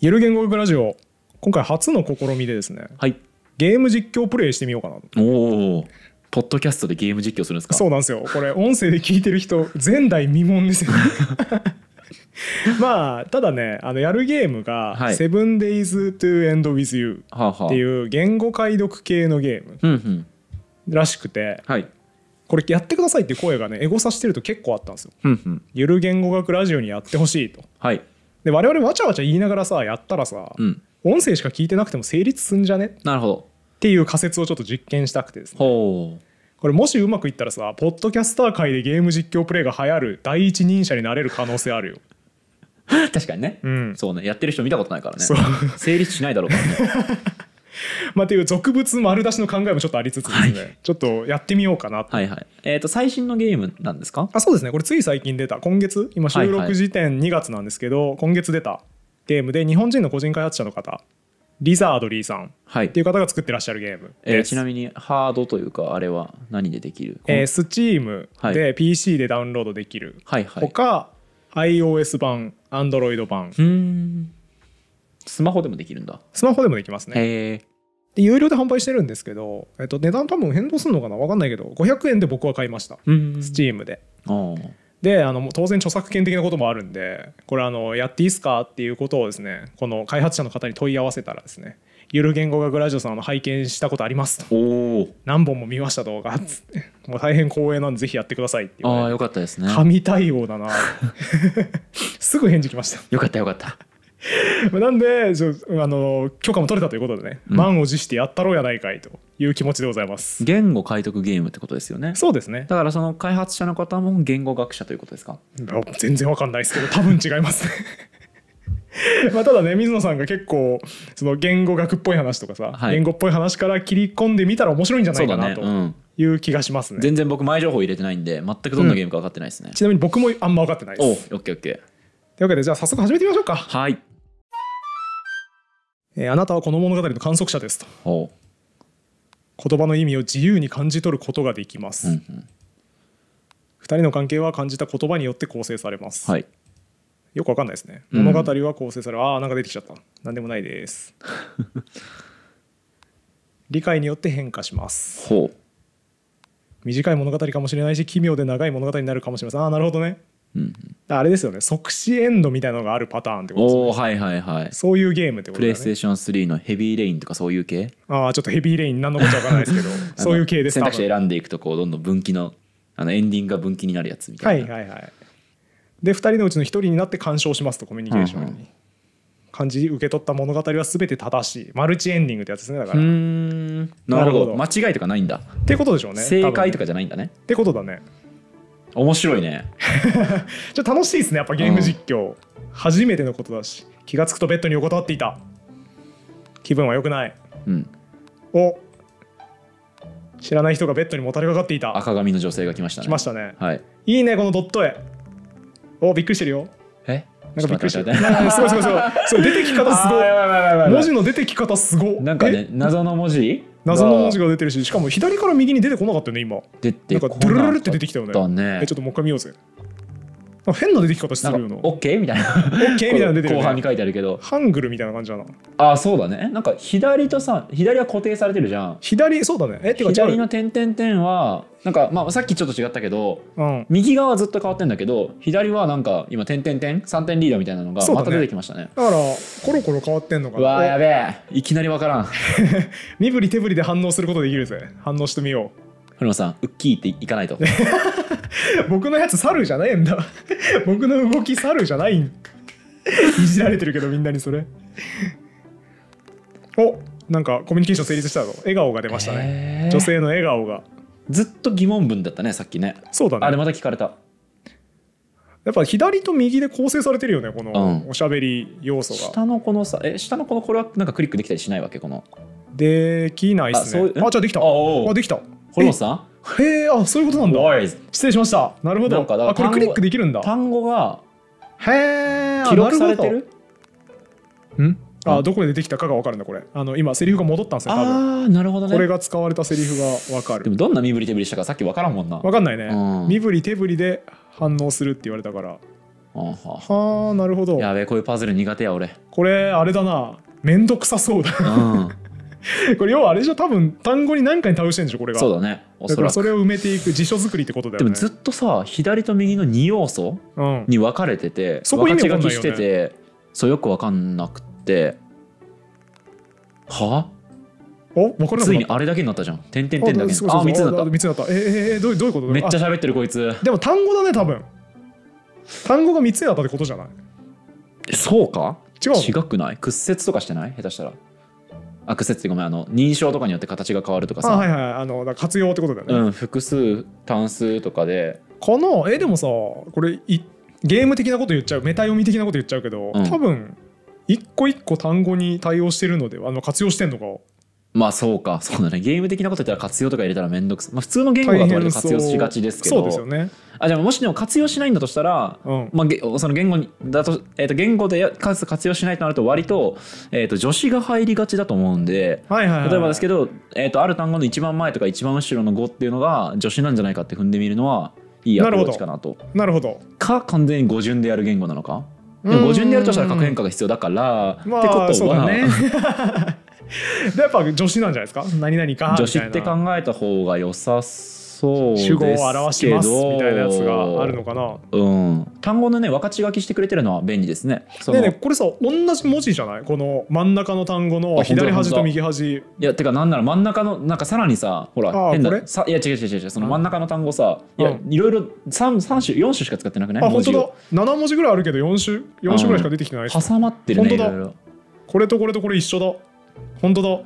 ゆる言語学ラジオ。今回初の試みでですね。はい。ゲーム実況プレイしてみようかなと。おおポッドキャストでゲーム実況するんですか？そうなんですよ。これ音声で聞いてる人 前代未聞ですよね。まあただねあのやるゲームが「はい。7days to end with you はあ、は」あ、っていう言語解読系のゲームらしくてはい。これやってくださいって声がねエゴさしてると結構あったんですよ。うんうん。ゆる言語学ラジオにやってほしいと。はいで我々わちゃわちゃ言いながらさやったらさ、うん。音声しか聞いてなくても成立すんじゃね？っなるほど。ていう仮説をちょっと実験したくてですね。これもしうまくいったらさポッドキャスター界でゲーム実況プレイが流行る第一人者になれる可能性あるよ。確かにね、うん。そうね。やってる人見たことないからね。成立しないだろうからね まあっていう俗物丸出しの考えもちょっとありつつですね、はちょっとやってみようかな。と、はいはい。えっ、と最新のゲームなんですか？あそうですね。これつい最近出た。今月今収はいはい。録時点2月なんですけど、今月出たゲームで日本人の個人開発者の方リザードリーさんはい。っていう方が作ってらっしゃるゲームえーです、ちなみにハードというかあれは何でできる？えー、Steam はで PC でダウンロードできる、はいはい。他 iOS 版 Android 版。うーん。スマホでもできるんだ。スマホでもできますねで有料で販売してるんですけど、えっと、値段多分変動するのかな？分かんないけど500円で僕は買いました。うん。Steam で。であの当然著作権的なこともあるんでこれあのやっていいですかっていうことをですねこの開発者の方に問い合わせたらですねゆる言語学ラジオさんの拝見したことありますと。何本も見ました動画。っつって。もう大変光栄なんでぜひやってくださいって言われて。ああよかったですね。神対応だな。すぐ返事来ました。よかったよかった なんであの許可も取れたということでね、うん。満を持してやったろうやないかいという気持ちでございます。言語解読ゲームってことですよね。そうですね。だからその開発者の方も言語学者ということですか？あ全然わかんないですけど 多分違いますね。まあただね水野さんが結構その言語学っぽい話とかさ、はい。言語っぽい話から切り込んでみたら面白いんじゃないうかなという気がしますね。全然僕前情報入れてないんで全くどんなゲームか分かってないですね、ちなみに僕もあんま分かってないおおオですッケーオッケー。というわけでじゃあ早速始めてみましょうか、はいえーあなたはこの物語の観測者ですと。言葉の意味を自由に感じ取ることができます、うんうん。二人の関係は感じた言葉によって構成されます、はい。よくわかんないですね。うん。物語は構成される、ああなんか出てきちゃった。なんでもないです。理解によって変化します。ほ短い物語かもしれないし奇妙で長い物語になるかもしれません。ああなるほどねう、うんうん、あれですよね。即死エンドみたいなのがあるパターンってことですよね。おおはいはいはい。そういうゲームってことプレイステーション3のヘビーレインとかそういう系？ああちょっとヘビーレイン何のこっちゃわからないですけど。そういう系です選択肢多分選んでいくとこうどんどん分岐のあのエンディングが分岐になるやつみたはいいな、はいはい。で2人のうちの1人になって干渉しますとコミュニケーションに、うんうん。感じ受け取った物語は全て正しい。マルチエンディングってやつですねだかうーら、っん。なるほど。なる間違いとかないんだ。てことでしょうね正解とかかじゃないんだね。ってことだね面白いね。じゃあ楽しいですねやっぱゲーム実況、初めてのことだし。気がつくとベッドに横たわっていた。気分は良くない。うん。お。知らない人がベッドにもたれかかっていた。赤髪の女性が来ましたね。来ましたね。はい。いいねこのドット絵。おびっくりしてるよ。え？なんかびっくりしてる。ちょっと待ってなんかすごいすごいすごいそう出てき方すごい。文字の出てき方すご。なんかねえ？謎の文字？謎の文字が出てるししかも左から右に出てこなかったよね今。出てなんかドゥルルルって出てきたよね。だねえちょっともう一回見ようぜ。あ変な出てき方してるよな。オッケーみたいな。OK みたいなの出てるよね。後半に書いてあるけど。ハングルみたいな感じだな。あそうだね。なんか左とさ左は固定されてるじゃん。左そうだね。えってか左の点々点はなんかまあさっきちょっと違ったけどうん。右側はずっと変わってんだけど左はなんか今点々点3点リーダーみたいなのがまた出てきましたね。だからコロコロ変わってんのかうわーやなべえ。いきなりわからん。身振り手振りで反応することできるぜ。反応してみよ古野さんウッキーっていかないと。う 僕のやつ猿じゃないんだ。僕の動き猿じゃないん。いじられてるけどみんなにそれ。おなんかコミュニケーション成立したぞ。笑顔が出ましたね。へー。女性の笑顔が。ずっと疑問文だったねさっきね。そうだね。あれまた聞かれた。やっぱ左と右で構成されてるよねこのうん。おしゃべり要素が、下のこのさえ下のこのこれはなんかクリックできたりしないわけこの。できないっすね。あじゃあできた。あできた。堀本さん？え？へえあそういうことなんだ。おい。失礼しました。なるほど。なんかだかあこれクリックできるんだ。単語がへえ記録されてる？ん？あうん。どこで出てきたかが分かるんだこれ。あの今セリフが戻ったんですよ多分。ああなるほどね。これが使われたセリフが分かる。でもどんな身振り手振りしたかさっきわからんもんな。分かんないね。うん。身振り手振りで反応するって言われたから。あはは。あなるほど。やべえこういうパズル苦手や俺。これあれだな。めんどくさそうだうん これ要はあれでしょ？多分単語に何かに倒してるんでしょ？これが。そうだね。おだからそれを埋めていく辞書作りってことだよね。でもずっとさ左と右の2要素うん。に分かれててそこ意味分かわかんないきしててそうよく分かんなくて。は？お分かるついにあれだけになったじゃん。点々点だけに。あ3つになった。3つになった。えええどうどういうこと？あめっちゃ喋ってるこいつ。でも単語だね多分。単語が3つになったってことじゃない？えそうか？違うの？違くない？屈折とかしてない？下手したらあ屈折ってごめんあの認証とかによって形が変わるとかさ、あはいはいあの活用ってことだよね、うん、複数単数とかで。このえでもさこれいゲーム的なこと言っちゃうメタ読み的なこと言っちゃうけど、うん。多分一個一個単語に対応してるのであの活用してんのかまあそうか。そうだね。ゲーム的なこと言ったら活用とか入れたらめんどくさい、まあ、普通の言語だと割と活用しがちですけど。そうですよねあじゃあもしでも活用しないんだとしたら、うん。まあ、げその言語にだと,、えー、と言語で活用しないとなると割と,、えー、と助詞が入りがちだと思うんではいはいはい例えばですけど、えー、とある単語の一番前とか一番後ろの語っていうのが助詞なんじゃないかって踏んでみるのはいいアプローチかなと。なるほど。か完全に語順でやる言語なのか？でうん。も語順でやるとしたら核変化が必要だから、まってことはね。でやっぱ助詞なんじゃないですか？何々か助詞って考えた方が良さそうですけど。主語を表しますみたいなやつがあるのかな。うん。単語のね分かち書きしてくれてるのは便利ですね。ねえねえこれさ同じ文字じゃない？この真ん中の単語の左端と右端。いやてかなんなら真ん中のなんかさらにさほら変なさいや違う違う違うその真ん中の単語さいやういろいろ 3, 三種4種しか使ってなくない？あ本当だ。文字を7文字ぐらいあるけど4種？4種ぐらいしか出てきてないし。挟まってるね本当だ。これとこれとこれ一緒だ。本当だ。う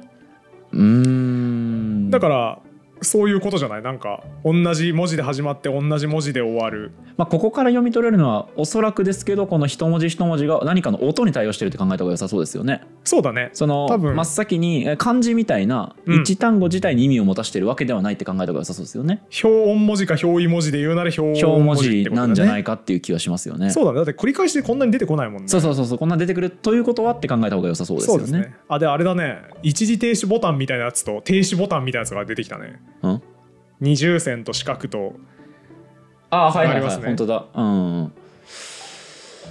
ーん。だからそういうことじゃない？なんか同じ文字で始まって同じ文字で終わるまあ、ここから読み取れるのはおそらくですけどこの一文字一文字が何かの音に対応してるって考えた方が良さそうですよね。そうだね。その多分。真っ先にえ漢字みたいなうん。一単語自体に意味を持たしてるわけではないって考えた方が良さそうですよね。表音文字か表意文字で言うなら表表音文字ね。なんじゃないかっていう気はしますよね。そうだね。だって繰り返しでこんなに出てこないもんね。そうそうそうそうこんな出てくるということはって考えた方が良さそうですよね。ね。あであれだね。一時停止ボタンみたいなやつと停止ボタンみたいなやつが出てきたね。うん？二重線と四角と。あはいはいはい、ありますね。本当だ。うん。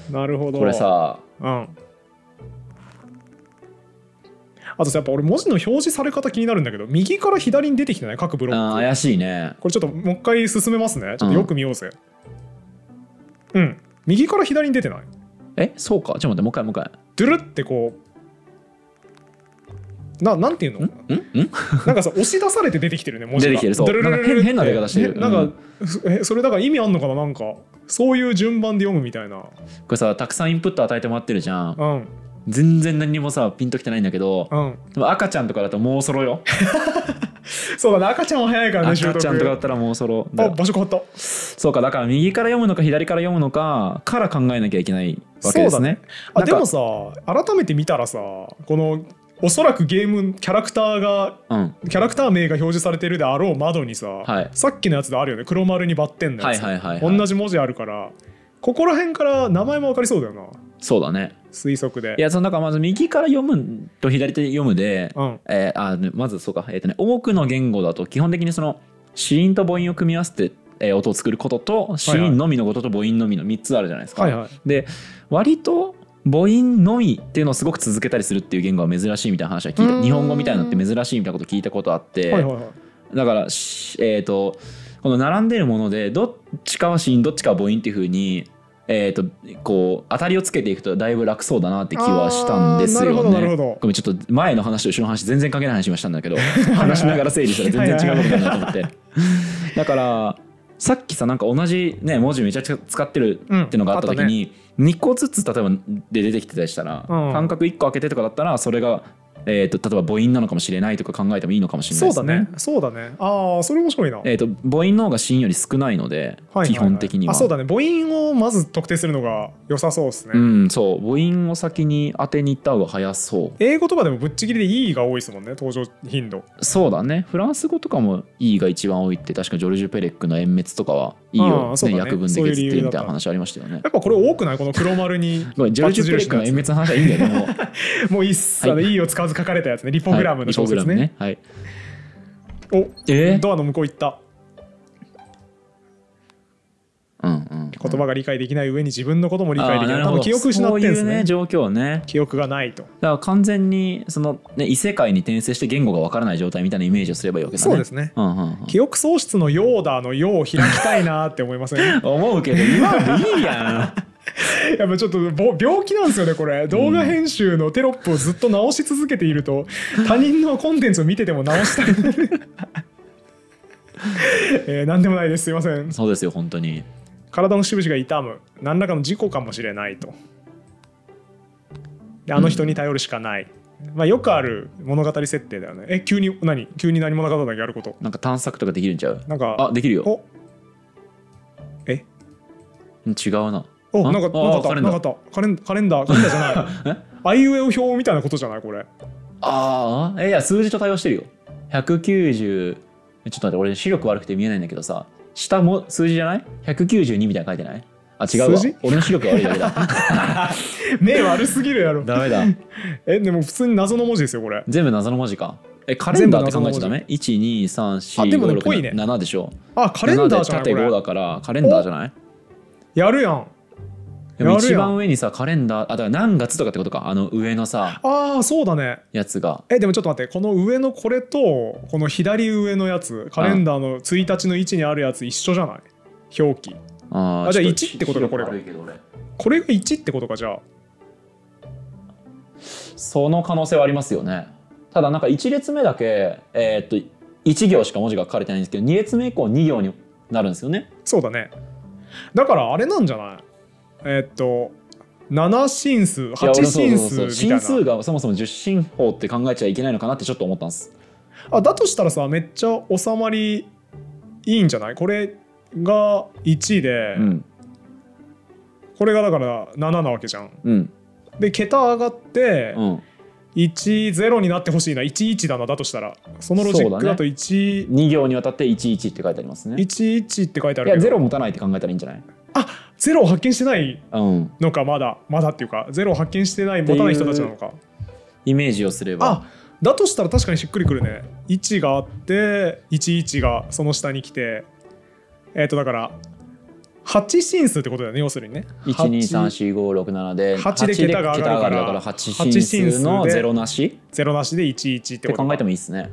なるほど。これさうんあとさやっぱ俺文字の表示され方気になるんだけど右から左に出てきてない？各ブロック。怪しいね。これちょっともう一回進めますね。ちょっとよく見ようぜ。うん、右から左に出てない？え？そうか。ちょっと待ってもう一回もう一回。ドゥルってこう。ななんていうの？ん？ん？なんかさ押し出されて出てきてるね文字が。出てきてる。そう。ドゥルルルルルなんか変変な出方してる。ねなんか、えそれだから意味あんのかな？なんかそういう順番で読むみたいな。これさたくさんインプット与えてもらってるじゃん。うん全然何にもさピンときてないんだけど、うん。でも赤ちゃんとかだともうそろよ。そうだね。赤ちゃんは早いからね赤ちゃんとかだったらもうそろ。だあ場所変わった。そうかだから右から読むのか左から読むのかから考えなきゃいけないわけですね。そうだね。あでもさ改めて見たらさこのおそらくゲームキャラクターがうん。キャラクター名が表示されてるであろう窓にさ、はい。さっきのやつであるよね。黒丸にバッテンのやつ、はいはいはいはい。同じ文字あるから。ここら辺から名前も分かりそうだよなそうだね。推測で。いやそのだからまず右から読むと左手で読むで、うん。えーあねまずそうか。えっ、とね多くの言語だと基本的にその子音と母音を組み合わせて、えー音を作ることと子音のみのことと母音のみの3つあるじゃないですか、はいはい。で割と母音のみっていうのをすごく続けたりするっていう言語は珍しいみたいな話は聞いた。日本語みたいなのって珍しいみたいなこと聞いたことあって、はいはいはい。だからしえっ、とこの並んでるものでどっちかは子音どっちかは母音っていうふうにえー、とこう当たりをつけていくとだいぶ楽そうだなって気はしたんですよね。ごめんちょっと前の話と後ろの話全然関係ない話もしたんだけど話しながら整理したら全然違うことになと思って。だからさっきさなんか同じね文字めちゃくちゃ使ってるってのがあった時に、2個ずつ例えばで出てきてたりしたら、うん。間隔1個開けてとかだったらそれが、えー、と例えば母音なのかもしれないとか考えてもいいのかもしれないですね。そうだね。そうだね。ああそれ面白いな、えー、と母音の方が子音より少ないので、はいはいはい。基本的には。あそうだね。母音をまず特定するのが良さそうですね、うんそう。母音を先に当てに行った方が早そう。英語とかでもぶっちぎりで E が多いですもんね登場頻度。そうだね。フランス語とかも E が一番多いって確かジョルジュ・ペレックの殲滅とかは E を、ねね訳文でそういう削ってるみたいな話ありましたよね。やっぱこれ多くない？この黒丸にジョルジュ・ペレックの殲滅の話はいいんだよねも。う もういいっす、あの E を使わず書かれたやつね。リポグラムの小説ね,、はい。リポグラムはい。おえ？ードアの向こう行った。うんうん。うん言葉が理解できない上に自分のことも理解できない。多分記憶失ってんですね。そういうね状況ね。記憶がないと。だから完全にその、ね、異世界に転生して言語がわからない状態みたいなイメージをすればいいわけだね。そうですね。うんうんうん。記憶喪失のヨーダのようを開きたいなって思いません？や 思うけど今もいいや っぱちょっとぼ病気なんですよねこれ。動画編集のテロップをずっと直し続けていると 他人のコンテンツを見てても直したくなるえー、何でもないです。すいません。んそうですよ本当に。体の節々が痛む。何らかの事故かもしれないと。であの人に頼るしかない、まあよくある物語設定だよね。え急に何？急に何物語だけやること？なんか探索とかできるんちゃう？なんかあできるよ。お？え？うん違うなおなんかなかったカレンダー。なかった。カレンカレンダーカレンダーじゃない。あいうえお表みたいなことじゃないこれ。ああえいや数字と対応してるよ。190ちょっと待って俺視力悪くて見えないんだけどさ。下も数字じゃない ?192 みたいなの書いてない？あ違うわ。俺の視力が悪いだけだ。目悪すぎるやろ。ダメだ。えでも普通に謎の文字ですよこれ。全部謎の文字か。えカレンダーって考えちゃダメ ?1234567 あでもねぽいね。7でしょ。あカレンダーじゃない7で縦5これ。だからカレンダーじゃない？やるやん一番上にさカレンダーあだから何月とかってことか。あの上のさああそうだね。やつが。えでもちょっと待ってこの上のこれとこの左上のやつカレンダーの1日の位置にあるやつ一緒じゃない？表記。あーあじゃあちょと1ってことかこれが。これが1ってことかじゃあ。その可能性はありますよね。ただなんか1列目だけえーっと1行しか文字が書かれてないんですけど2列目以降2行になるんですよね。そうだね。だからあれなんじゃない？えーっと7進数いや8俺そう進数進数な。がそもそも10進法って考えちゃいけないのかなってちょっと思ったんです。あだとしたらさめっちゃ収まりいいんじゃない？これが1で、うん。これがだから7なわけじゃん。うん。で桁上がってうん。10になってほしいな。11だなだとしたら。そのロジックだと111 2行にわたって11って書いてありますね。って書いてあいやるけど。0持たないって考えたらいいんじゃない？あゼロを発見してないうん。のかまだまだっていうかゼロを発見してない持たない人たちなのか。イメージをすれば。あだとしたら確かにしっくりくるね。1があって11がその下に来て。えっ、とだから8進数ってことだよね要するにね。123456で8で桁が上がるからだから8進数の0なし？ゼロなしで11っっててことか。考えてもいいですね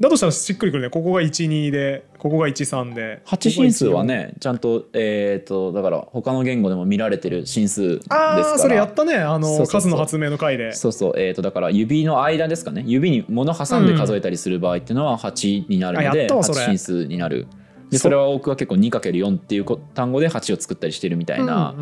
だとしたらしっくりくるね。ここが12でここが13で。8進数はねちゃんとえっ、とだから他の言語でも見られてる進数ですから。ああそれやったね。あの数の発明の回で。そうそう。えー、とだから指の間ですかね。指に物挟んで数えたりする場合っていうのは8になるので、ったわそれ。8進数になるでそそれは僕は結構 2×4 っていうこ単語で8を作ったりしてるみたいな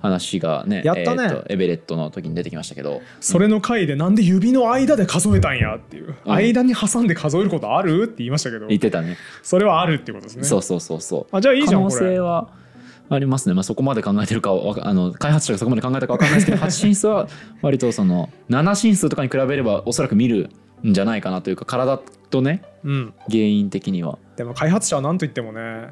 話がね,、やったね。えエベレットの時に出てきましたけど。それの回でなんで指の間で数えたんやっていう、うん。間に挟んで数えることあるって言いましたけど。言ってたね。それはあるってことですね。そうそうそうそう。あじゃあいいじゃん可能性はありますね、まあ、そこまで考えてるかあの開発者がそこまで考えたか分かんないですけど8進数は割とその7進数とかに比べればおそらく見るんじゃないかなというか体とねうん。原因的にはでも開発者は何と言ってもね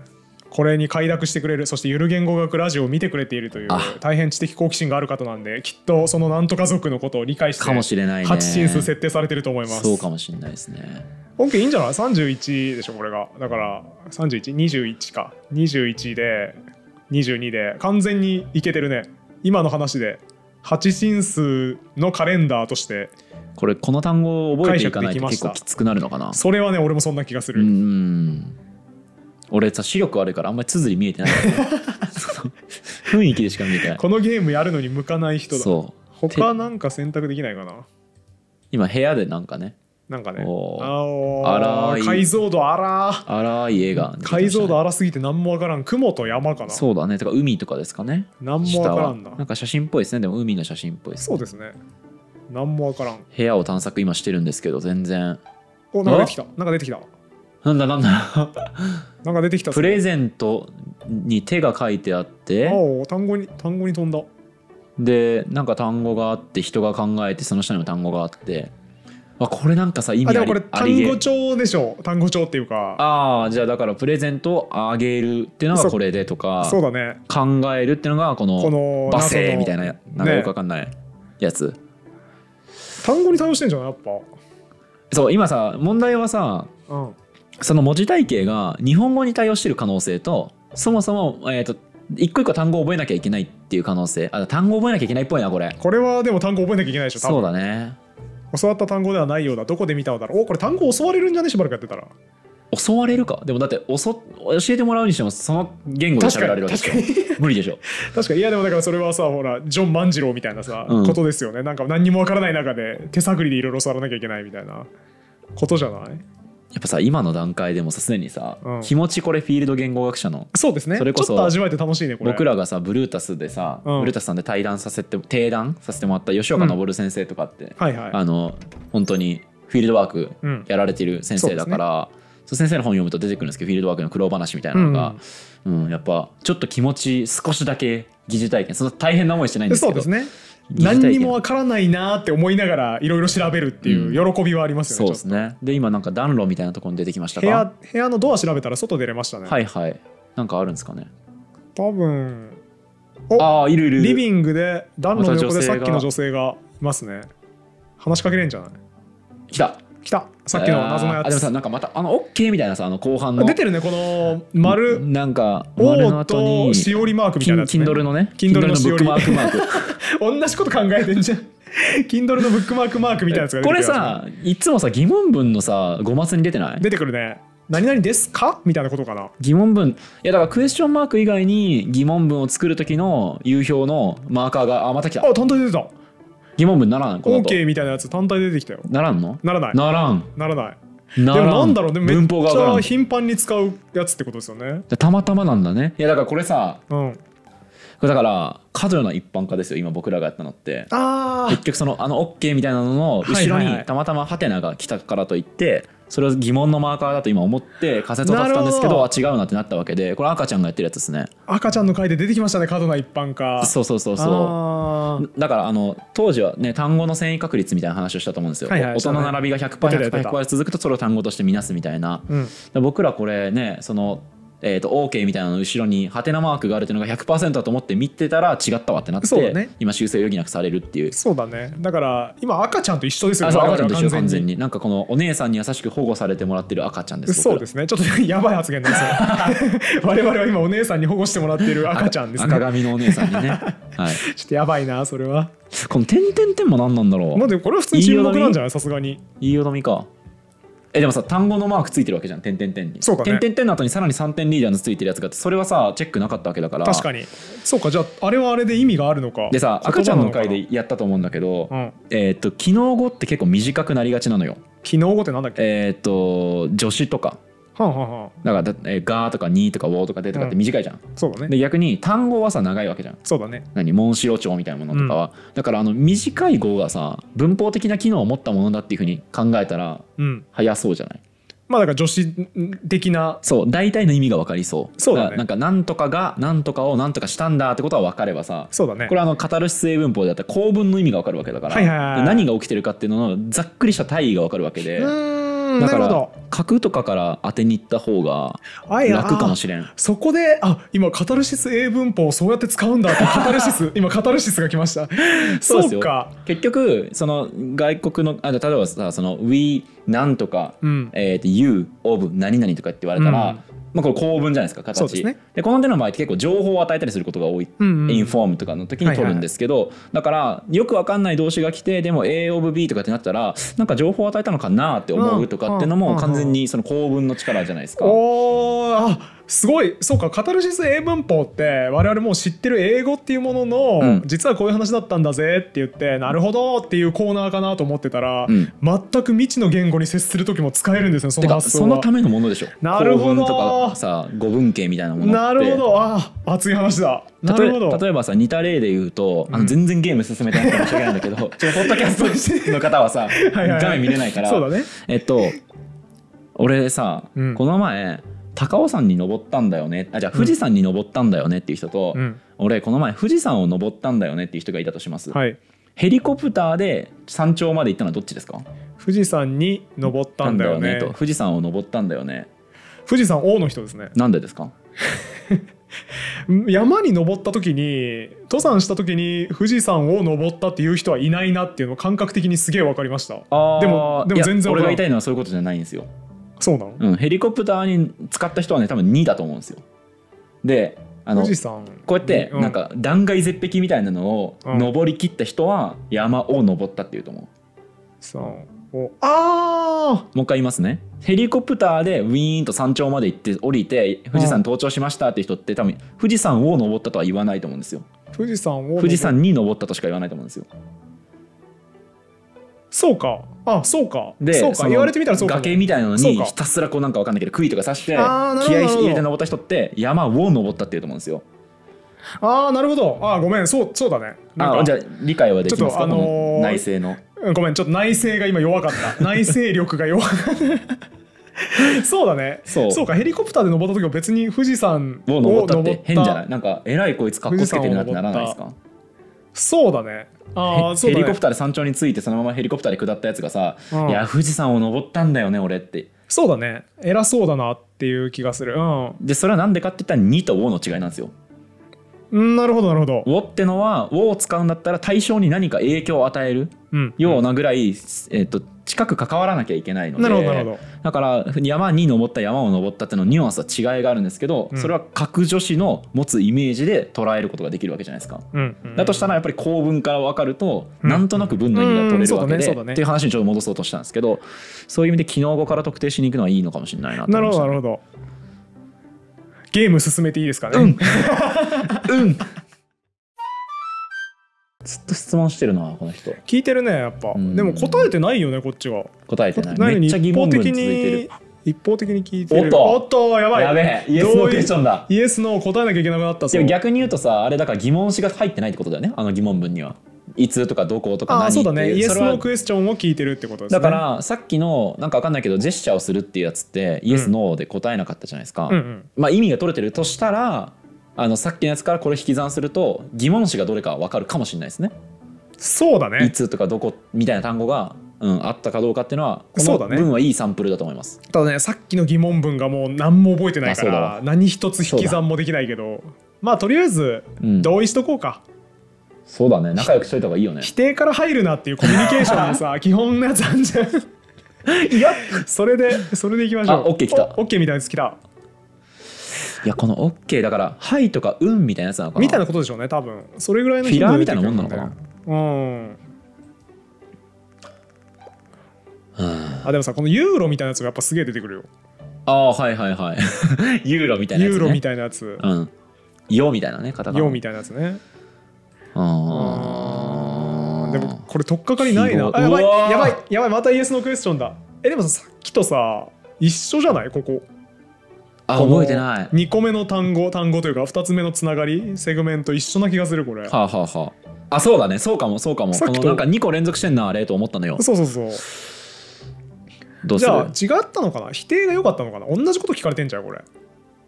これに快諾してくれるそしてゆる言語学ラジオを見てくれているというあ。大変知的好奇心がある方なんできっとそのなんとか族のことを理解してかもしれないね。8進数設定されてると思います。そうかもしれないですね。本家いいんじゃない ?31 でしょこれが。だから3121か。21で22で完全にいけてるね。今の話で8進数のカレンダーとしてこれこの単語を覚えていかないと結構きつくなるのかな？それはね俺もそんな気がする、うん。うん俺さ視力悪いからあんまり綴り見えてない。そ の雰囲気でしか見えてない。このゲームやるのに向かない人だ。そう。他なんか選択できないかな？今部屋でなんかね。なんかね。あい。解像度荒。荒い絵がね。解像度荒すぎて何もわからん。雲と山かな？そうだね。とか海とかですかね。何もわからんな。なんか写真っぽいですね。でも海の写真っぽいですそうですね何もわからん。部屋を探索今してるんですけど全然。おなんか出てきた。なんか出てきた。なんだなんだ。なんか出てきた。プレゼントに手が書いてあって。あお単語に単語に飛んだ。でなんか単語があって人が考えてその下にも単語があって。あこれなんかさ意味ありあでもこれ単語帳でしょ。単語帳っていうか。ああじゃあだからプレゼントをあげるっていうのがこれでとかそうだね。考えるっていうのがこのこのバセみたいななんかねよくわかんないやつ、単語に対応してんじゃない？やっぱ。そう今さ問題はさうん。その文字体系が日本語に対応してる可能性とそもそも、えー、と一個一個単語覚えなきゃいけないっていう可能性。あ単語覚えなきゃいけないっぽいなこれ。これはでも単語覚えなきゃいけないでしょそうだね。教わった単語ではないようだ。どこで見たのだろう。おこれ単語教われるんじゃね？しばらくやってたら襲われるか？でもだっておそ教えてもらうにしてもその言語で喋られるわけでしょ？無理でしょ？確かに。いやでもだからそれはさほらジョン万次郎みたいなさ、うん。ことですよね。なんか何にもわからない中で手探りでいろいろ教わらなきゃいけないみたいなことじゃない？やっぱさ今の段階でもさすでにさ、うん。気持ちこれフィールド言語学者のそうですね。それこそ味わえて楽しいねこれ。僕らがさブルータスでさ、うん。ブルータスさんで対談させて定談させてもらった吉岡昇先生とかって、はいはい。あの本当にフィールドワークうん。やられてる先生だから、そう先生の本読むと出てくるんですけどフィールドワークの苦労話みたいなのが、うん。やっぱちょっと気持ち少しだけ疑似体験。その大変な思いしてないんですけどそうですね。何にもわからないなーって思いながらいろいろ調べるっていう喜びはありますよね、そうですね。で今なんか暖炉みたいなところに出てきましたちょっと部屋か部屋のドア調べたら外出れましたね、はいはい。なんかあるんですかね。多分おああいるいるリビングで暖炉の横でさっきの女性がいますね。話しかけれんじゃない？来た。来たさっきの謎のやつ。あでもさなんかまたあの OK みたいなさあの後半の。出てるねこの丸。なんか「丸のお」後にとしおりマークみたいなやつ、ね、Kindle のね。Kindle のブックマークマーク。同じこと考えてんじゃん。Kindle のブックマークマークみたいなやつがこれさいつもさ疑問文のさ語末に出てない？出てくるね。何々ですか？みたいなことかな。疑問文。いやだからクエスチョンマーク以外に疑問文を作る時の有表のマーカーがあまた来た。あ単体で出た疑問文ならんこの後。OK みたいなやつ単体で出てきたよ。ならんの？ならない。ならん。ならない。ならん。でもなんだろうねめ文っちゃ頻繁に使うやつってことですよね。たまたまなんだね。いやだからこれさうん。だから過度な一般化ですよ今僕らがやったのって。あ結局そのあの OK みたいなのの後ろにたまたまハテナが来たからといってそれを疑問のマーカーだと今思って仮説を立てたんですけどあ違うなってなったわけでこれ赤ちゃんがやってるやつですね。赤ちゃんの回で出てきましたね過度な一般化。そうそうそうそうだからあの当時はね単語の遷移確率みたいな話をしたと思うんですよ、はいはい。音の並びが出てた出て 100%100% た100%続くとそれを単語として見なすみたいな。うん。で僕らこれねその、えー、と OK みたいなのの後ろにハテナマークがあるっていうのが100%だと思って見てたら違ったわってなって、ね。今修正を余儀なくされるっていう。そうだね。だから今赤ちゃんと一緒ですよあそう我々赤ちゃんと一緒完全に。なんかこのお姉さんに優しく保護されてもらってる赤ちゃんですそうですすね。ちょっとやばい発言ですよ。我々は今お姉さんに保護してもらっている赤ちゃんですね。赤髪のお姉さんにね、はい、ちょっとやばいなそれは。この点々点も何なんだろう。まあでもこれは普通になんじゃない？さすがに。いいよ。どみかえでもさ単語のマークついてるわけじゃん。点々点に。そうだね。点々点の後にさらに3点リーダーのついてるやつがあってそれはさチェックなかったわけだから。確かに。そうか。じゃああれはあれで意味があるのか。でさ赤ちゃんの回でやったと思うんだけど、なのかえーっと機能語って結構短くなりがちなのよ。機能語ってなんだっけ？えーっと助詞とかはんはんはんだからだ、えー、ガーとかニーとかウォーとかでとかって短いじゃん、そうだね。で逆に単語はさ長いわけじゃん。そうだね。何モンシロチョウみたいなものとかは、だからあの短い語がさ文法的な機能を持ったものだっていうふうに考えたらうん。早そうじゃない？まあだから女子的な。そう大体の意味が分かりそう。そうだね。なんかなんとかがなんとかをなんとかしたんだってことは分かればさそうだね。これあのカタルシス英文法であったら構文の意味が分かるわけだから、はいはいはいで何が起きてるかっていうののざっくりした定義が分かるわけで、うーんだからなるほど。書くとかから当てに行った方が楽かもしれん。そこであ今カタルシス英文法をそうやって使うんだって カタルシス今カタルシスが来ました。そうですか。結局その外国のあ例えばさその We なんとか、うん。えーと You of 何々とかって言われたら、うんまあ、これ構文じゃないですか形。ですね。でこの手の場合って結構情報を与えたりすることが多い、うんうん。インフォームとかの時に取るんですけど、だからよくわかんない動詞が来てでも A of B とかってなったらなんか情報を与えたのかなって思うとかっていうのうんうんも完全にその構文の力じゃないですか。おーあすごいそうかカタルシス英文法って我々もう知ってる英語っていうものの、うん。実はこういう話だったんだぜって言ってなるほどっていうコーナーかなと思ってたら、うん。全く未知の言語に接する時も使えるんですねその発想は。そのためのものでしょ。なるほど。とかさ語文系みたいなものなるほど。あ熱い話だ。な例えるほど。例えばさ似た例で言うと、あの全然ゲーム進めてないから申し訳ないんだけど ちょっとポッドキャストの方はさはいはい。画面見れないから。そうだね。えっと俺さ、うん。この前高尾山に登ったんだよね。あじゃあ富士山に登ったんだよねっていう人と、うん。俺この前富士山を登ったんだよねっていう人がいたとします、はい。ヘリコプターで山頂まで行ったのはどっちですか？富士山に登ったんだよね。と。富士山を登ったんだよね。富士山王の人ですね。なんでですか？山に登った時に登山した時に富士山を登ったっていう人はいないなっていうのを感覚的にすげえ分かりました。でもでも全然俺が言いたいのはそういうことじゃないんですよそうなのうん、ヘリコプターに使った人はね多分2だと思うんですよ。であの富士山。こうやってうん。なんか断崖絶壁みたいなのをうん登り切った人は山を登ったっていうと思う。さんおあもう一回言いますね。ヘリコプターでウィーンと山頂まで行って降りて富士山登頂しましたって人って多分富士山を登ったとは言わないと思うんですよ。ー富士山を富士山に登ったとしか言わないと思うんですよそうか。あそうか。でそうか。言われてみたらそうかも崖みたいなのにひたすらこうなんかわかんないけど杭とか刺して気あーなるほど合い入れて登った人って山を登ったっていうと思うんですよ。ああなるほど。あーごめん。そうそうだね。なんかあじゃあ理解はできますか、ちょっとあのー内政の。うんごめん。ちょっと内政が今弱かった。内政力が弱かった。そうだね。そう。か。ヘリコプターで登った時は別に富士山を登った。って変じゃない？いなんかえらいこいつかっこつけてるなってならないですか？そうだねああそうだね。ヘリコプターで山頂に着いてそのままヘリコプターで下ったやつがさ「うん。いや富士山を登ったんだよね俺」って。そうだね。偉そうだなっていう気がする。でそれはなんでかって言ったら「2」と「を」の違いなんですよ。うんなるほどなるほど「を」ってのは「を」を使うんだったら対象に何か影響を与えるうん。ようなぐらい、えっと近く関わらなきゃいけないのでだから山に登った山を登ったっていうのニュアンスは違いがあるんですけど、うん。それは各女子の持つイメージで捉えることができるわけじゃないですか。うんうんだとしたらやっぱり構文から分かると、うん。なんとなく文の意味が取れるわけで、うん。そうだねねっていう話にちょっと戻そうとしたんですけどそういう意味で機能語から特定しに行くのはいいのかもしれないなと思いました。ほどなるほど。ゲーム進めていいですかね？うん ずっと質問してるなこの人。聞いてるねやっぱ。うん。でも答えてないよねこっちは。答えてない。めっちゃ疑一方的問文続いてにる。一方的に聞いてる。おっと。やばい。やべえ。イエスノークエスチョンだ。イエスノー答えなきゃいけなくなったぞ。でも逆に言うとさあれだから疑問詞が入ってないってことだよねあの疑問文には。いつとかどことか何そうだね。イエスノークエスチョンを聞いてるってことですね。だからさっきのなんかわかんないけどジェスチャーをするっていうやつってイエス、ノーで答えなかったじゃないですか、うんうん。まあ意味が取れてるとしたらあのさっきのやつからこれ引き算すると疑問詞がどれかわかるかもしれないですね。いそうだね。つとかどこみたいな単語が、うん、あったかどうかっていうのはこのそうだね。文はいいサンプルだと思います。ただねさっきの疑問文がもう何も覚えてないから何一つ引き算もできないけどまあとりあえずうん。同意しとこうか、そうだね。仲良くしといた方がいいよね。否定から入るなっていうコミュニケーションのさ 基本のやつあんじゃん。いや。それでそれでいきましょう。あ OK 来た。お OK みたいなやつ来たいやこの OK だから「はい」とか「うん」みたいなやつなのかな。みたいなことでしょうね多分。それぐらいのフィラーみたいなもんなのかな。うん。うん。あでもさこのユーロみたいなやつがやっぱすげえ出てくるよ。ああはいはいはい。ユーロみたいなやつ、ね、ユーロみたいなやつ。うん「よ」みたいなねカタカナ。ヨみたいなやつね。あー。でもこれ取っかかりないな。あやばいやばいやばいまたイエスのクエスチョンだ。えでもささっきとさ一緒じゃない？ここあ覚えてない。2個目の単語単語というか2つ目のつながりセグメント一緒な気がするこれ。はあはあはあ。あそうだね。そうかもそうかも。さっきとこのなんか2個連続してんなあれと思ったのよ。そうそうそうどうする？じゃあ違ったのかな？否定が良かったのかな？同じこと聞かれてんじゃんこれ。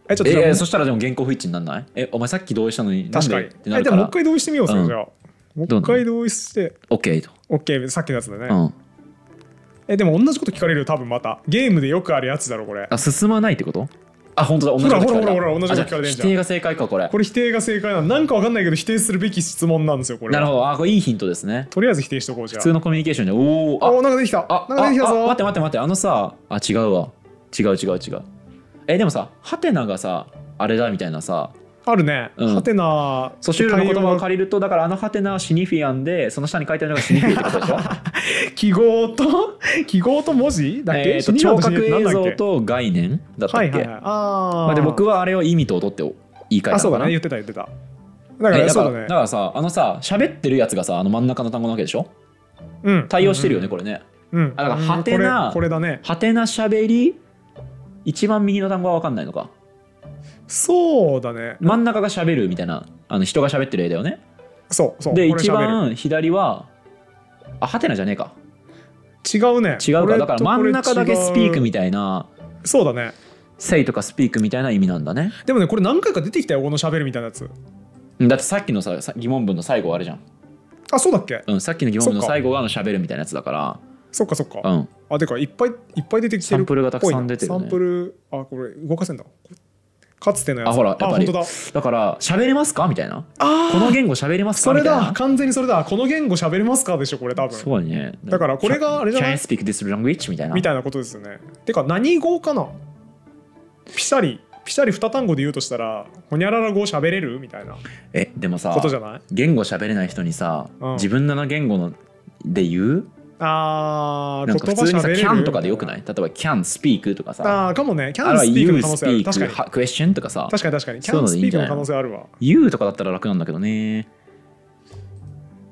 えちょっとえー、そしたらでも原稿不一致になんない？えお前さっき同意したのに確かに。えでももう一回同意してみようそれ、うん。じゃあ。もう一回同意して。OK と。OK さっきのやつだね、うん。えでも同じこと聞かれるよ多分また。ゲームでよくあるやつだろこれ。あ進まないってこと？あ本当だ同じほらほらほらほら同じこと聞かれてんじゃん。あ否定が正解かこれ。これ否定が正解なの。なんかわかんないけど否定するべき質問なんですよこれは。なるほど。あこれいいヒントですね。とりあえず否定しとこうじゃあ。普通のコミュニケーションでおおおなんかできた。あなんかできたぞ。ああ待って待って待ってあのさあ違うわ。違う違う違う。えでもさハテナがさあれだみたいなさあるね、うん。ハテナ。ソシュールの言葉を借りるとだからあのハテナはシニフィアンでその下に書いてあるのがシニフィってことでしょ？記号と？記号と文字？だっけ、えーと聴覚映像と概念だったっけ、はいはいはい。あー。まあ、で僕はあれを意味と音って言い換えたあそうだね。言ってた言ってた。だかえらそうだね。だからだからさあのさ喋ってるやつがさあの真ん中の単語なわけでしょ？うん。対応してるよね、これね。うん。あだからうん。ハテナこれこれだね。ハテナ喋り一番右の単語は分かんないのか？そうだね。真ん中が喋るみたいなあの人が喋ってる絵だよね。そうそう。で一番左はあハテナじゃねえか。違うね。違うか。だから真ん中だけスピークみたいなそうだね「say」とか「スピークみたいな意味なんだね。でもねこれ何回か出てきたよこの喋るみたいなやつ。うんだってさっきのささ疑問文の最後あれじゃん、あそうだっけ？うん、さっきの疑問文の最後があの喋るみたいなやつだかそっかそっか、らうん。あてかいっぱいいっぱい出てきてるサンプルがたくさん出てるね。サンプルあこれ動かせんだかつてのやつ。あほらやっぱり。だ。だから喋れますか？みたいな。あこの言語喋れますか？それだ。完全にそれだ。この言語喋れますか？でしょこれ多分。そうだね。だからこれがあれじゃない？Can I speak this language? みたいな。みたいなことですよね。てか何語かな？ピシャリピタリ2単語で言うとしたらほにゃらら語喋れる？みたいな。えでもさことじゃない？言語喋れない人にさ、うん。自分の言語ので言う？あーなんか普通にさ言葉喋れる？can とかでよくない？例えば can speak とかさ。ああかもね。can あるいは speak you の可能性ある。確か speak に。は question とかさ。確かに確かに。そういう can のでいいん speak の可能性あるわ。you とかだったら楽なんだけどね。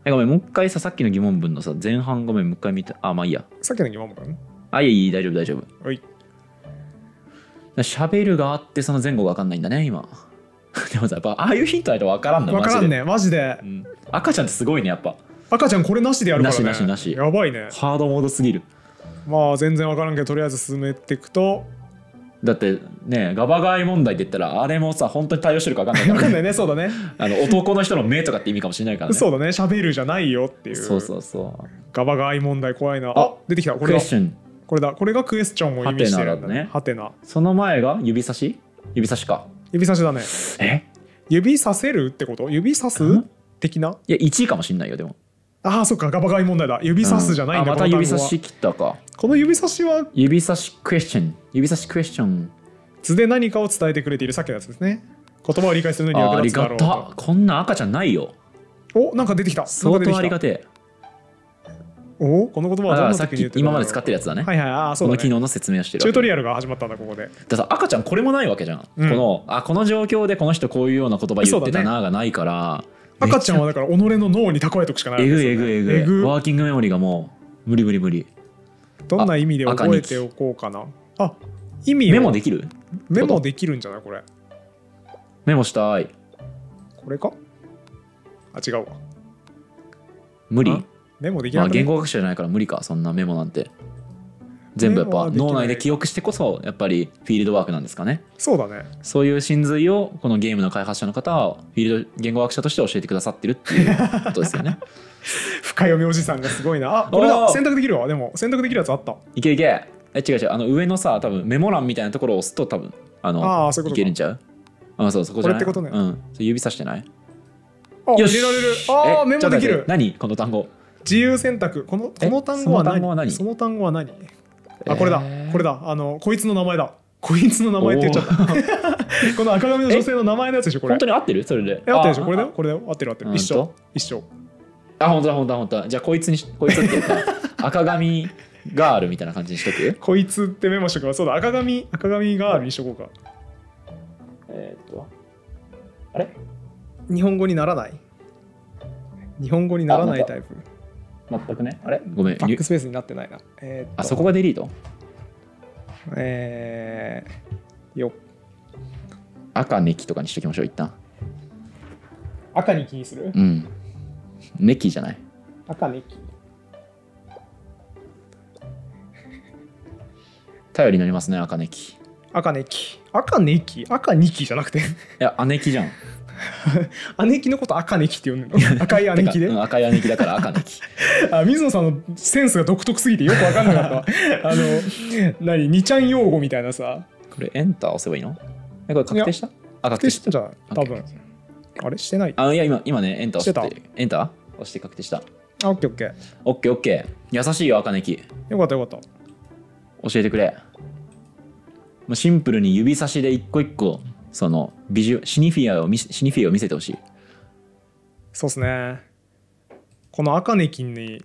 えごめんもう一回ささっきの疑問文のさ前半ごめんもう一回見て。あまあいいや。さっきの疑問文？あいいいい大丈夫大丈夫。はい。喋るがあってその前後が分かんないんだね今。でもさやっぱああいうヒントないと分からんの分からんねマジで。うん。赤ちゃんってすごいねやっぱ赤ちゃんこれなしでやるからね。なしなしなし。やばいね。ハードモードすぎる。まあ全然分からんけどとりあえず進めていくと。だってねガバガイ問題って言ったらあれもさ本当に対応してるか分かんないか分かんら、ないねそうだね。あの男の人の目とかって意味かもしれないからね。そうだね喋るじゃないよっていう。そうそうそう。ガバガイ問題怖いな。ああ出てきた。これだ。これだ。これがクエスチョンを意味してるんだね。ハはてなその前が指差し？指差しか。指差しだね。え？指させるってこと？指さす？ん？的な？いや1位かもしんないよでもああそっかガバガイ問題だ。指さすじゃないんだ、うん。あまた指差し切ったか。この指差しは？指差しクエスチョン。指差しクエスチョン。図で何かを伝えてくれているさっきのやつですね。言葉を理解するのに役ああり立つだろうがた。こんな赤ちゃんないよ。とおなんか出てきた。相当ありがてておこの言葉はどんな時に今まで使ってるやつだね、はいはいああそこうだね。の機能の説明をしてるチュートリアアルが始まったんだここで。ださ赤ちゃんこれもないわけじゃん、うん。このあこの状況でこの人こういうような言葉言ってたながないから赤ちゃんはだから己の脳に蓄えとくしかないえぐいえぐいえぐい。えぐ。ワーキングメモリがもう無理無理無理。どんな意味であ覚えておこうかな。あ意味を。メモできる？メモできるんじゃないこれ。メモしたい。これか？あ違うわ。無理。あメモできまあなくね言語学習じゃないから無理かそんなメモなんて全部やっぱ脳内で記憶してこそやっぱりフィールドワークなんですかね。そうだね。そういう真髄をこのゲームの開発者の方はフィールド言語学者として教えてくださってるっていうことですよね。深読みおじさんがすごいな。あこれだ。選択できるわ。でも選択できるやつあった？いけいけ。え違う違う。あの上のさ多分メモ欄みたいなところを押すと多分あのああそういうことか。いけるんちゃう？あそうそこじゃない？これってことね。うん。指さしてない？あよし。入れられる。あメモできる。何？この単語。自由選択。このこえの単語は何？その単語は何？あこれだ。えー。これだ。あのこいつの名前だ。こいつの名前って言っちゃった。この赤髪の女性の名前のやつでしょこれ。本当に合ってる？それで。え合ってるでしょこれだよ。あこれだよ。合ってる合ってる。うん一緒。一緒。あ本当だ本当だ本当だ。じゃあこいつにしこいつって 赤髪ガールみたいな感じにしとく？こいつってメモしとくわ。そうだ赤髪赤髪ガールにしとこうか。えーっと。あれ？日本語にならない？日本語にならないあタイプ全くね。あれ？ごめん。バックスペースになってないな。えーあそこがデリート？えー、よ赤ネキとかにしときましょう一旦。赤に気にする？うん。ネキじゃない？赤に気頼りになりますね赤ネキ。い赤ネキ。赤ネキ？赤ニキじゃなくて。や姉貴じゃん 姉貴のこと赤ネキって呼んでるの？赤い姉貴で？赤い姉貴だから赤ネキ あ水野さんのセンスが独特すぎてよく分かんなかったわ。あの何？二ちゃん用語みたいなさ。これエンター押せばいいの？えこれ確定した？あ確定したじゃない多分。あれしてない？ああいや今今ねエンター押してエンター？押して確定した。オッケーオッケー。オッケーオッケー。優しいよ赤ネキよかったよかった。教えてくれ。シンプルに指差しで一個一個そのビジュシニフィアを見せシニフィアを見せてほしい。そうっすね。この赤ネキに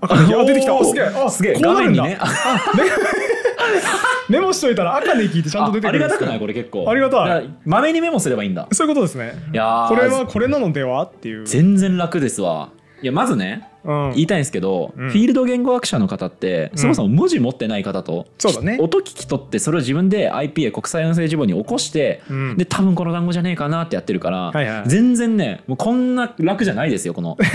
赤ネキあ出てきた。すげえ。あすげえ。画面にね。あ メモしといたら赤ネキってちゃんと出てありがたくくるんですね。ないこれ結構。ありがたい。まめにメモすればいいんだ。そういうことですね。いやーこれはこれなのでは？っていう、全然楽ですわいやまずねうん、言いたいんですけど、うん。フィールド言語学者の方って、うん。そもそも文字持ってない方とそうだね。音聞き取ってそれを自分で IP や国際音声字母に起こして、うん。で多分この単語じゃねえかなってやってるから、はいはい。全然ねもうこんな楽じゃないですよこの。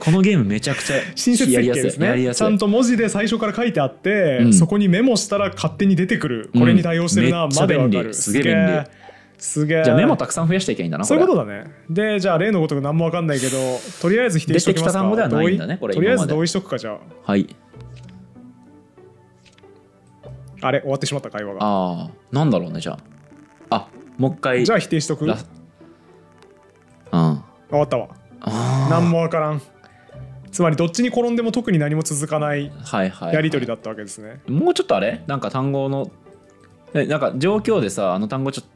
このゲームめちゃくちゃ親切やりやす設計ですいやりやすい。ねちゃんと文字で最初から書いてあって、うん。そこにメモしたら勝手に出てくる。これに対応してるな、うん。までわかる。すげえ便利すげえ。じゃあメモたくさん増やしていけばいいんだなそういうことだだね。でじゃあ例のごとく何もわかんないけどとりあえず否定しときますか？出てきた単語ではないんだねこれとりあえず同意しとくかじゃはい。ああれ？終わってしまった会話が。ああなんだろうねじゃあ。あもう一回。じゃあ否定しとく？うん。わったわ。何もわからん。つまりどっちに転んでも特に何も続かないはいはい、はい、やり取りだったわけですね、もうちょっとあれ？なんか単語のえなんか状況でさあの単語ちょっと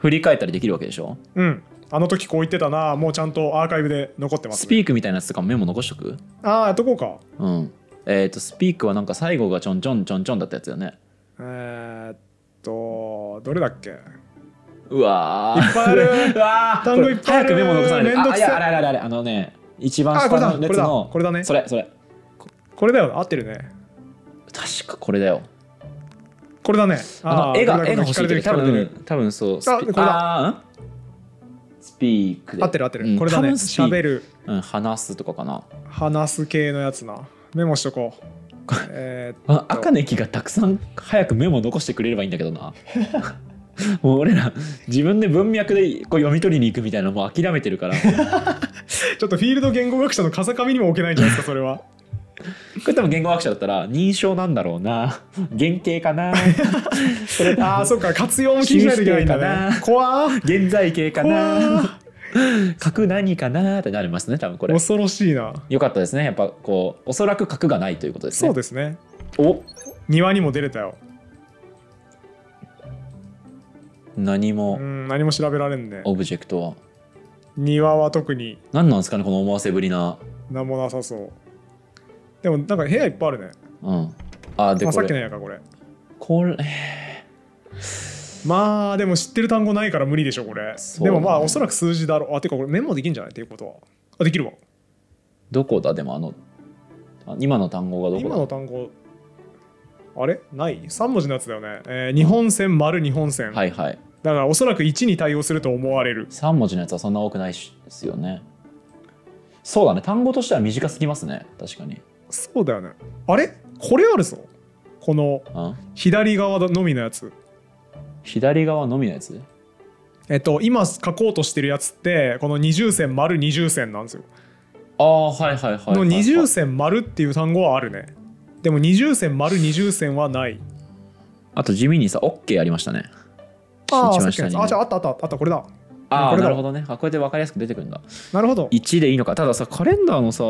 振り返ったりできるわけでしょ？うん。あの時こう言ってたな。もうちゃんとアーカイブで残ってます、ね、スピークみたいなやつとかもメモ残しとく？ああやっとこうか。うん。えっ、とスピークはなんか最後がちょんちょんちょんちょんだったやつよね。えー、っとどれだっけ？うわー。いっぱいある。うわー。単語いっぱいある。早くメモ残さないでめんどくせえあいやあれあれあれあのね一番下の列の。これだこれだね。それそれ。これだよ。合ってるね。確かこれだよこれだね。あの絵が絵が欲しいけど多分多分そうあこれだ。スピークで。合ってる合ってる、うんこれだね。多分スピーク。喋る。うん話すとかかな。話す系のやつな。メモしとこう。えーあ赤ネキがたくさん早くメモ残してくれればいいんだけどな。もう俺ら自分で文脈でこう読み取りに行くみたいなのもう諦めてるから。こ ちょっとフィールド言語学者の風上にも置けないんじゃないですかそれはれ多分言語学者だったら認証なんだろうな。原型かな。それああ そっか活用も気にしないといけないんだね終怖ー。現在形か怖な角何かなってなりますね多分これ。恐ろしいな。よかったですね。やっぱこうおそらく角がないということですね。そうですね。お。庭にも出れたよ。何も。うん何も調べられんね。オブジェクトは。庭は特に。何なんですかねこの思わせぶりな。何もなさそうでもなんか部屋いっぱいあるね。うん。あであさっきのやかこれ。これまあでも知ってる単語ないから無理でしょこれ。でもまあおそらく数字だろう。あてかこれメモできんじゃない？っていうことは。あできるわ。どこだ？でもあのあ今の単語がどこ今だの単語。あれ？ない ?3 文字のやつだよね、えー日本線丸日本線、はいはい。だからおそらく1に対応すると思われる。3文字のやつはそんな多くないしですよね。そうだね。単語としては短すぎますね。確かにそうだよね。あれ？これあるぞ。このあ？左側のみのやつ。左側のみのやつ？えっと今書こうとしてるやつってこの二重線丸二重線なんですよ。ああはいはいはいの二重線丸っていう単語はあるね。でも二重線丸二重線はない。あと地味にさ OK ありましたね。ああね。あじゃああったあったあった。これだ。ああなるほどね。あこれで分かりやすく出てくるんだ。なるほど。1でいいのか。たださカレンダーのさ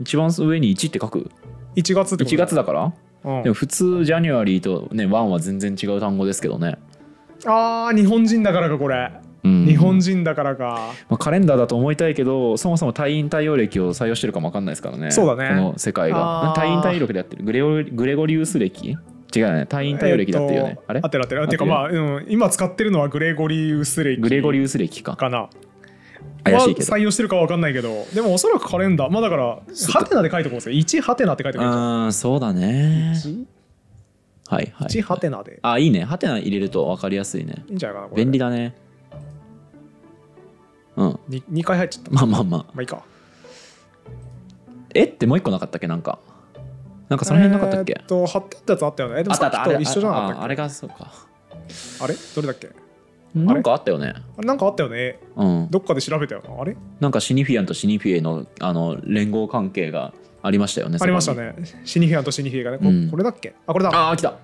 一番上に1って書く？1月ってこと1月だから？うん。でも普通ジャニュアリーとね1は全然違う単語ですけどね、あー日本人だからかこれ、うん。日本人だからか。まあ、カレンダーだと思いたいけどそもそも退院対応歴を採用してるかも分かんないですからね。そうだね。この世界が。あー。退院対応歴でやってる。グレゴリグレゴリウス歴？違うよね。退院対応歴だっていうよね、えーとあれ合ってる合ってる。てかまあ、うん、今使ってるのはグレゴリウス歴。グレゴリウス歴か。かな怪しいけど。は採用してるかわかんないけど。でもおそらくカレンダー。まあだからハテナで書いておこうぜ。1ハテナって書いておこうあーそうだね。1はいはい。1ハテナで。あいいね。ハテナ入れると分かりやすいね。いいんじゃないかな便利だね。うん。に 2, 回入っちゃった。まあまあまあ。まあいいか。え？ってもう一個なかったっけ？なんか。なんかその辺なかったっけ、えーっと貼ってあったやつあったよね。えでもさっきと一緒じゃなかったっけ？ああれがそうか。あれ？どれだっけ？なんかあったよね。なんかあったよね。うん。どっかで調べたよな。あれ？なんかシニフィアンとシニフィエのあの連合関係がありましたよねありましたね。シニフィアンとシニフィエがねこ,、うん。これだっけ？あこれだ。ああ来た。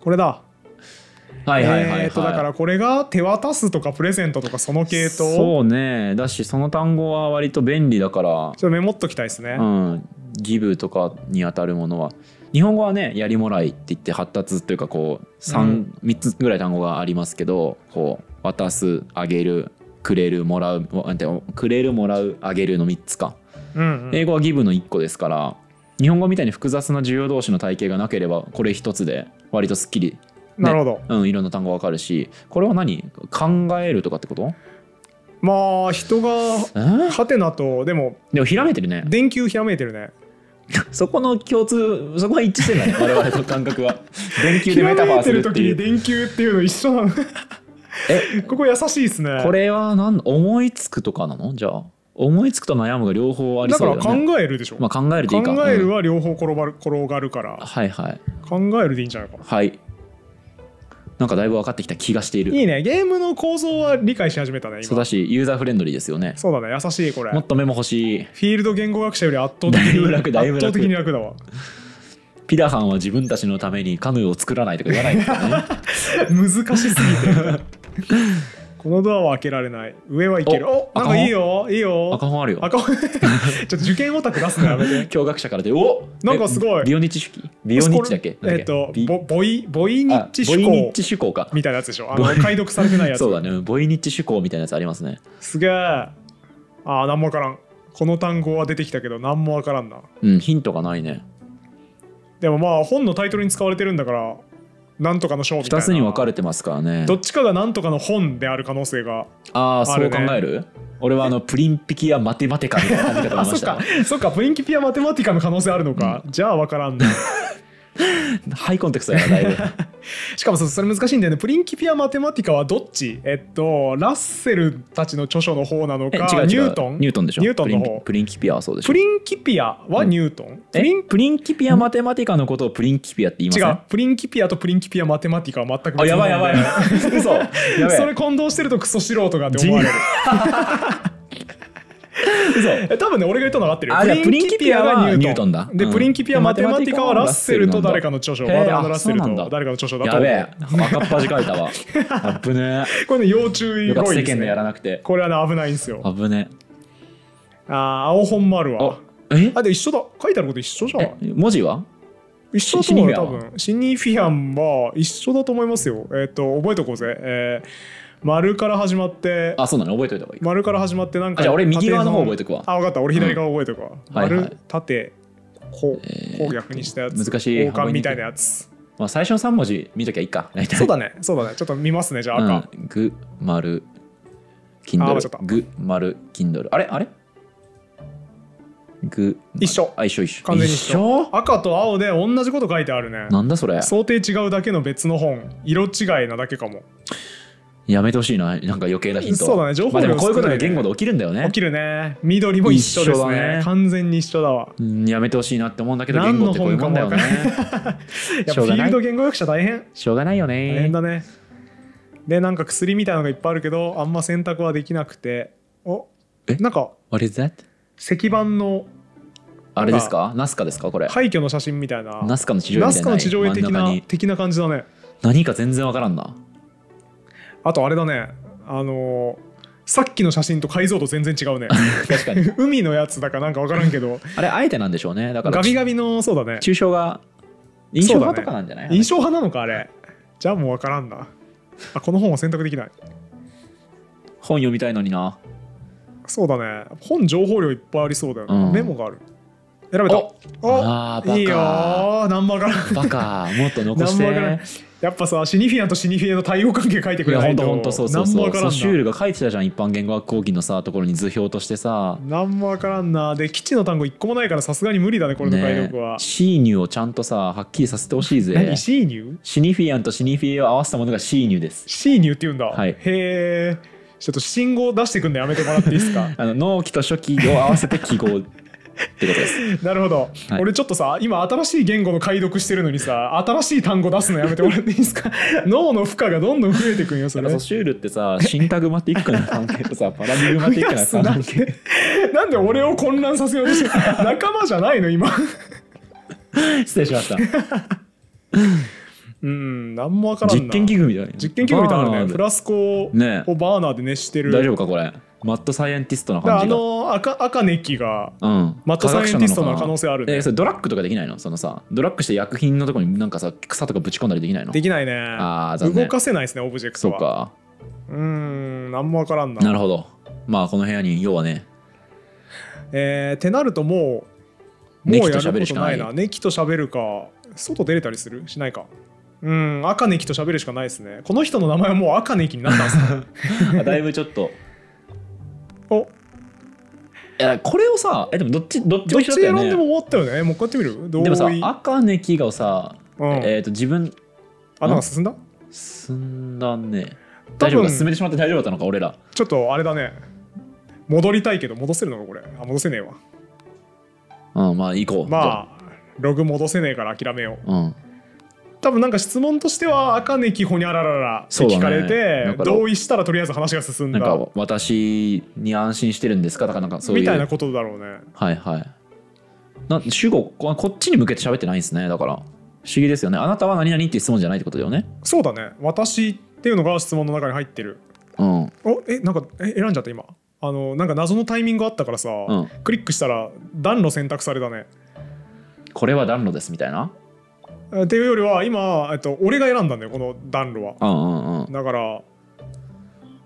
これだ。はいはいはい、はい。えーっとだからこれが手渡すとかプレゼントとかその系統？ちょそうね。だしその単語は割と便利だから。っとメモっときたいですね、うん、ギブとかに当たるものは日本語はねやりもらいって言って発達というかこう 3,、うん。三つぐらい単語がありますけどこう渡すあげるくれるもらうくれるもらうあげるの3つか。うんうん。英語はギブの1個ですから日本語みたいに複雑な重要動詞の体系がなければこれ一つで割とすっきり、なるほど。うん、いろんな単語わかるしこれは何？考えるとかってこと？まあ人がえ？ハテナとでもでもひらめいてるね。電球ひらめいてるね。そこの共通そこは一致してんだね我々の感覚は。電球ひらでメタファーめいてる時するっていう。に電球っていうの一緒なの。え？ここ優しいですね。これはなん思いつくとかなの？じゃあ。思いつくと悩むが両方ありだからそうだよね。考えるでしょ、まあ考えるでいいか。考えるうん。は両方転がる転がるから。はいはい。考えるでいいんじゃないかな。はいなんかだいぶ分かってきた気がしている。いいね。ゲームの構造は理解し始めたね今。そうだしユーザーフレンドリーですよね。そうだね優しいこれ。もっとメモ欲しい。フィールド言語学者より圧倒的だいぶに楽だいぶ楽。圧倒的に楽だわ。ピダハンは自分たちのためにカヌーを作らないとか言わないですよね。難しすぎてこのドアは開けられない。上はいける。おなんかいいよ。いいよ。赤本あるよ。赤本。ちょっと受験オタク出すのやめて。教学者からでお。なんかすごい。えビオニッチ主義ビオニッチだっけ？えっとビボボイボイニッチあボイ趣向ニッチ趣向か。みたいなやつでしょ。あの解読されてないやつ。そうだね。ボイニッチ趣向みたいなやつありますね。すげえ。あー何もわからん。この単語は出てきたけど何もわからんな。うんヒントがないね。でもまあ本のタイトルに使われてるんだからなんとかの章みたいな。2つに分かれてますからね。どっちかがなんとかの本である可能性がああそう考える？俺はあのプリンピキアマテマテカみたいな感じかと思いました。あ そっかそっかプリンキピアマテマティカの可能性あるのか、じゃあわからんな ハイコンテクストやなだいぶしかもそそれ難しいんだよね。プリンキピアマテマティカはどっち？えっとラッセルたちの著書の方なのえか違う違う。ニュートン？ニュートンでしょ。ニュートンの方。プリンプリンキピアはそうでしょ。プリンキピアはニュートン、プリンえプリンキピアマテマティカのことをプリンキピアって言いません違う。プリンキピアとプリンキピアマテマティカは全く別あやばいやばいやばい。嘘。それ混同してるとクソ素人がって思われる嘘。え多分ね俺が言ったのが合ってるよ。あプリンキピアはニュートンだ。で、うん。プリンキピアマテマティカはラッセルと誰かの著書。バーダーのラッセルと誰かの著書だと。やべえ。赤っ恥かいたわ。あぶねこれね要注え意よかった。世間でやらなくて。これはね危ないんですよ。あぶねあー青本もあるわえ？あで一緒だ。書いてあること一緒じゃん。え文字は？一緒だと思うよ多分。シニフィアンは一緒だと思いますよ。えっ、と覚えとこうぜ。えー丸から始まってあそうなの？覚えといた方がいい。丸から始まってなんかあじゃあ俺右側の方覚えとくわ。あ分かった。俺左側覚えとくわ、はいはい。丸縦こうこう逆にしたやつ。難しい。王冠みたいなやつ。まあ最初の3文字見ときゃいいか。そうだね。そうだね。ちょっと見ますねじゃあ赤、うん、グ丸キンドルグ丸キンドルあれ？あれ？グ一緒。あ一緒一緒。完全に一緒？赤と青で同じこと書いてあるね。なんだそれ？想定違うだけの別の本。色違いなだけかもやめてほしいな。なんか余計なヒントそうだね。情報量まあでもこういうことが言語で起きるんだよね。起きるね。緑も一緒ですね。ね。完全に一緒だわ。うんやめてほしいなって思うんだけど言語ってこういうもんだよね。やっぱフィールド言語学者大変。しょうがないよ大ね変だね。でなんか薬みたいなのがいっぱいあるけどあんま選択はできなくて。おえ？なんか What is that? 石板のあれですか？ナスカですか？これ。廃墟の写真みたいな。ナスカの地上絵ナみたいなスカの地上絵的な的な感じだね。何か全然わからんなあとあれだね。あのーさっきの写真と解像度全然違うね。確かに。海のやつだかなんか分からんけど。あれあえてなんでしょうね。だからガビガビのそうだね。抽象画？印象派とかなんじゃない、印象派なのかあれ。じゃあもう分からんな。あこの本は選択できない。本読みたいのにな。そうだね。本情報量いっぱいありそうだよね、うん。メモがある選べた。お。あいいよー。何も分からんバカ。もっと残して。やっぱさシニフィアンとシニフィエの対応関係書いてくれないと。ほんとそうそうそう分からんな。ソシュールが書いてたじゃん一般言語学講義のさところに図表としてさ。何も分からんな。で基地の単語一個もないからさすがに無理だねこれの解読は、シーニュをちゃんとさはっきりさせてほしいぜ。何？シーニュー？シニフィアンとシニフィエを合わせたものがシーニュです。シーニューって言うんだ、はい。へえちょっと信号出してくんのやめてもらっていいですか？あの納期と初期を合わせて記号ってことです。なるほど、はい。俺ちょっとさ今新しい言語の解読してるのにさ新しい単語出すのやめてもらっていいですか？脳の負荷がどんどん増えてくんよそれ。シュールってさシンタグマティックな関係とさ パラディグマティックな関係。すなんで俺を混乱させようとして仲間じゃないの今。失礼しました。うん何もわからんな。実験器具みたいな。実験器具みたいなね。フラスコね。をバーナーで熱してる。大丈夫かこれマッドサイエンティストなだからあ感じが。の赤赤ネキがうん、マッドサイエンティストの可能性あるね。えそれドラッグとかできないの？そのさドラッグして薬品のとこになんかさ草とかぶち込んだりできないの？できないね。あー残念。動かせないですねオブジェクトは。そうか。うーん何もわからんな。なるほど。まあこの部屋に要はね。えー、ってなるともうネキともうやるこ喋るしかなとない。いなネキと喋るか外出れたりする？しないか。うん赤ネキと喋るしかないですね。この人の名前はもう赤ネキになったんですね。だいぶちょっとお。いやこれをさえでもどっちどっちどっちも一緒だったよね。選んでも終わったよね。もう一回やってみる同意でもさ赤ネキがさ、うん。えっ、と自分あなんか進んだ？進んだね。大丈夫か進めてしまって大丈夫だったのか俺ら。ちょっとあれだね。戻りたいけど戻せるのかこれ。あ戻せねえわ。うんまあ行こう。まあログ戻せねえから諦めよう。うん多分なんか質問としては赤ネキほにゃらららって聞かれて、だから同意したらとりあえず話が進んだ？なんか私に安心してるんですか？とかなんかそういう。みたいなことだろうね。はいはい。な主語ここっちに向けて喋ってないんですねだから。不思議ですよね。あなたは何々っていう質問じゃないってことだよね。そうだね。私っていうのが質問の中に入ってる。うん。おえなんかえ選んじゃった今。あのなんか謎のタイミングあったからさ、うん。クリックしたら暖炉選択されたね。これは暖炉ですみたいな。えっていうよりは今、えっと、俺が選んだんだよこの暖炉は。うんうんうん、だから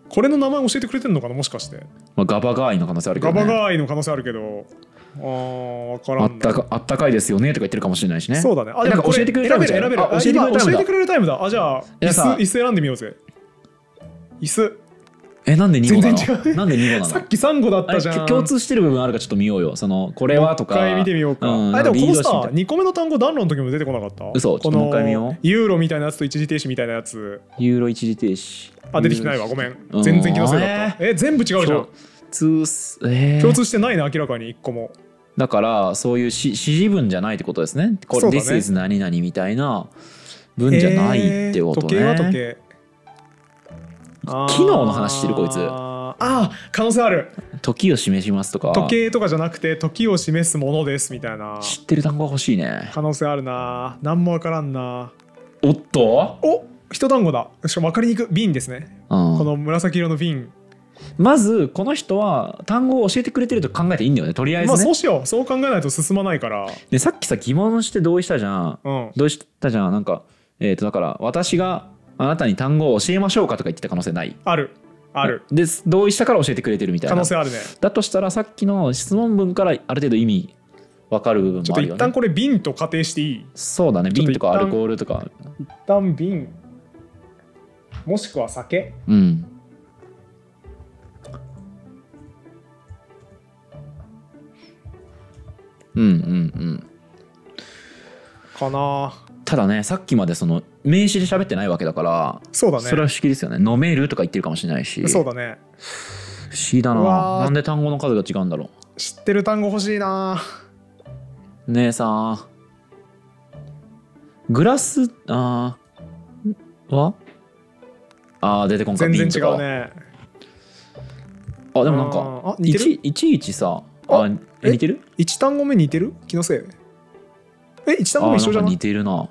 これの名前教えてくれてんのかなもしかして。まあ、ガバガーイの可能性あるけど、ね、ガバガーイの可能性あるけど。あー分からあんな。ったかあったかいですよねとか言ってるかもしれないしね。そうだね。あえなんか教えてくれるタイム選べる選べる。あ教えてくれるタイムだ。あ今教えてくれるタイムだ。あじゃあ椅子椅子選んでみようぜ。椅子えなんで2号なの？なんで2号なさのっき3個だったじゃん。共通してる部分あるかちょっと見ようよ。そのこれは？とか。一回見てみようか、ん。あでもこのさたい。2個目の単語暖炉の時も出てこなかった？嘘。ちょっともう一回見よう。ユーロみたいなやつと一時停止みたいなやつ。ユーロ一時停止。あ出てきてないわ。ごめん。うん。全然気のせいだった。え全部違うじゃん。共通すえー。共通してないね明らかに1個も。だからそういうし指示文じゃないってことですね。これ、ね。This is 何々みたいな文じゃないってことね、えー時計は時計機能の話してるこいつ。あー。あー可能性ある。時を示しますとか。時計とかじゃなくて時を示すものですみたいな。知ってる単語が欲しいね。可能性あるな。何もわからんな。おっと、お一単語だ。しかも分かりにくい。瓶ですね。うん。この紫色の瓶。まずこの人は単語を教えてくれてると考えていいんだよね。とりあえずね、まあそうしよう。そう考えないと進まないから。でさっきさ疑問して同意したじゃん。うん。同意したじゃん。なんかえっ、とだから私があなたに単語を教えましょうかとか言ってた可能性ない？ある。ある。で同意したから教えてくれてるみたいな。可能性あるね。だとしたらさっきの質問文からある程度意味分かる部分ちょっともあるよね。一旦これ瓶と仮定していい？そうだね。瓶とかアルコールとか。一旦瓶。もしくは酒。うん。うんうんうん。かなただねさっきまでその名詞で喋ってないわけだからそうだね。それは不思議ですよね。飲めるとか言ってるかもしれないし。そうだね。不思議だな。なんで単語の数が違うんだろ知ってる単語欲しいな。う姉さん。グラスあーは？あー出てこんか。全然違うね。あでもなんかいちいちいちさあ似てる？一単語目似てる？気のせい？え一単語目一緒じゃな似てるな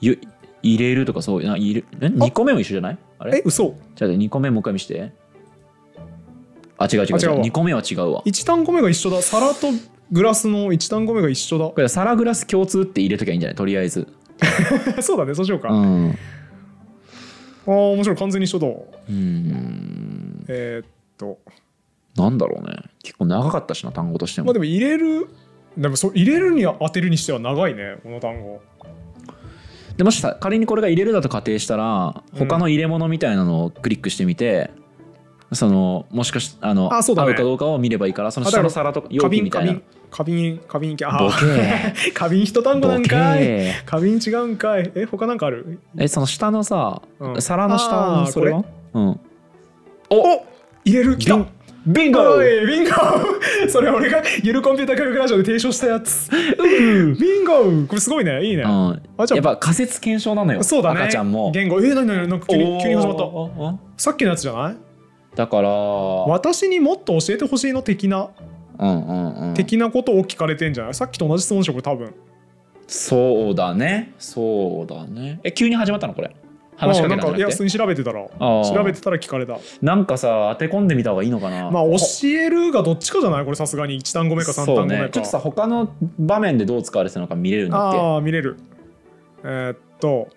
ゆ入れるとかそうな入れえ2個目も一緒じゃない？あれ？え嘘。じゃあ2個目もう一回見して。あ違う違う。違うあ違うわ。2個目は違うわ。一単語目が一緒だ。皿とグラスの一単語目が一緒だ。これ皿グラス共通って入れときゃいいんじゃない？とりあえず。そうだねそうしようか、あうん。あー面白い。完全に一緒だ。うん。えーっと。なんだろうね。結構長かったしな単語としても。まあでも入れるでもそう入れるに当てるにしては長いねこの単語でもしさ仮にこれが入れるだと仮定したらうん他の入れ物みたいなのをクリックしてみて、そのもしかしあのあそうだね。合うかどうかを見ればいいからその下の皿とか容器みたいな。花瓶花瓶あボー。ケ 花瓶一単語なボんかい。ケ花瓶違うんかい。え他なんかある？えその下のさ、うん。皿の下それ。はうん。お入れる来たビンゴビンゴそれ俺がゆるコンピューター科学ラジオで提唱したやつ。ビンゴこれすごいね。いいね、うん、あじゃあやっぱ仮説検証なのよ。そうだね。赤ちゃんも。言語。えなになに？なんか急に急に始まった。たさっきのやつじゃない？だから。私にもっと教えてほしいの？的な、うんうんうん。的なことを聞かれてんじゃない？さっきと同じ質問でしょこれ多分。そうだね。そうだね。え急に始まったのこれ？話しかけたんじゃなくて？普通に調べてたら。調べてたら聞かれた。なんかさ当て込んでみた方がいいのかな？まあ教えるがどっちかじゃない？これさすがに。1単語目か3単語目か。ねちょっとさ他の場面でどう使われてたのか見れるんだっああ見れる。えーっと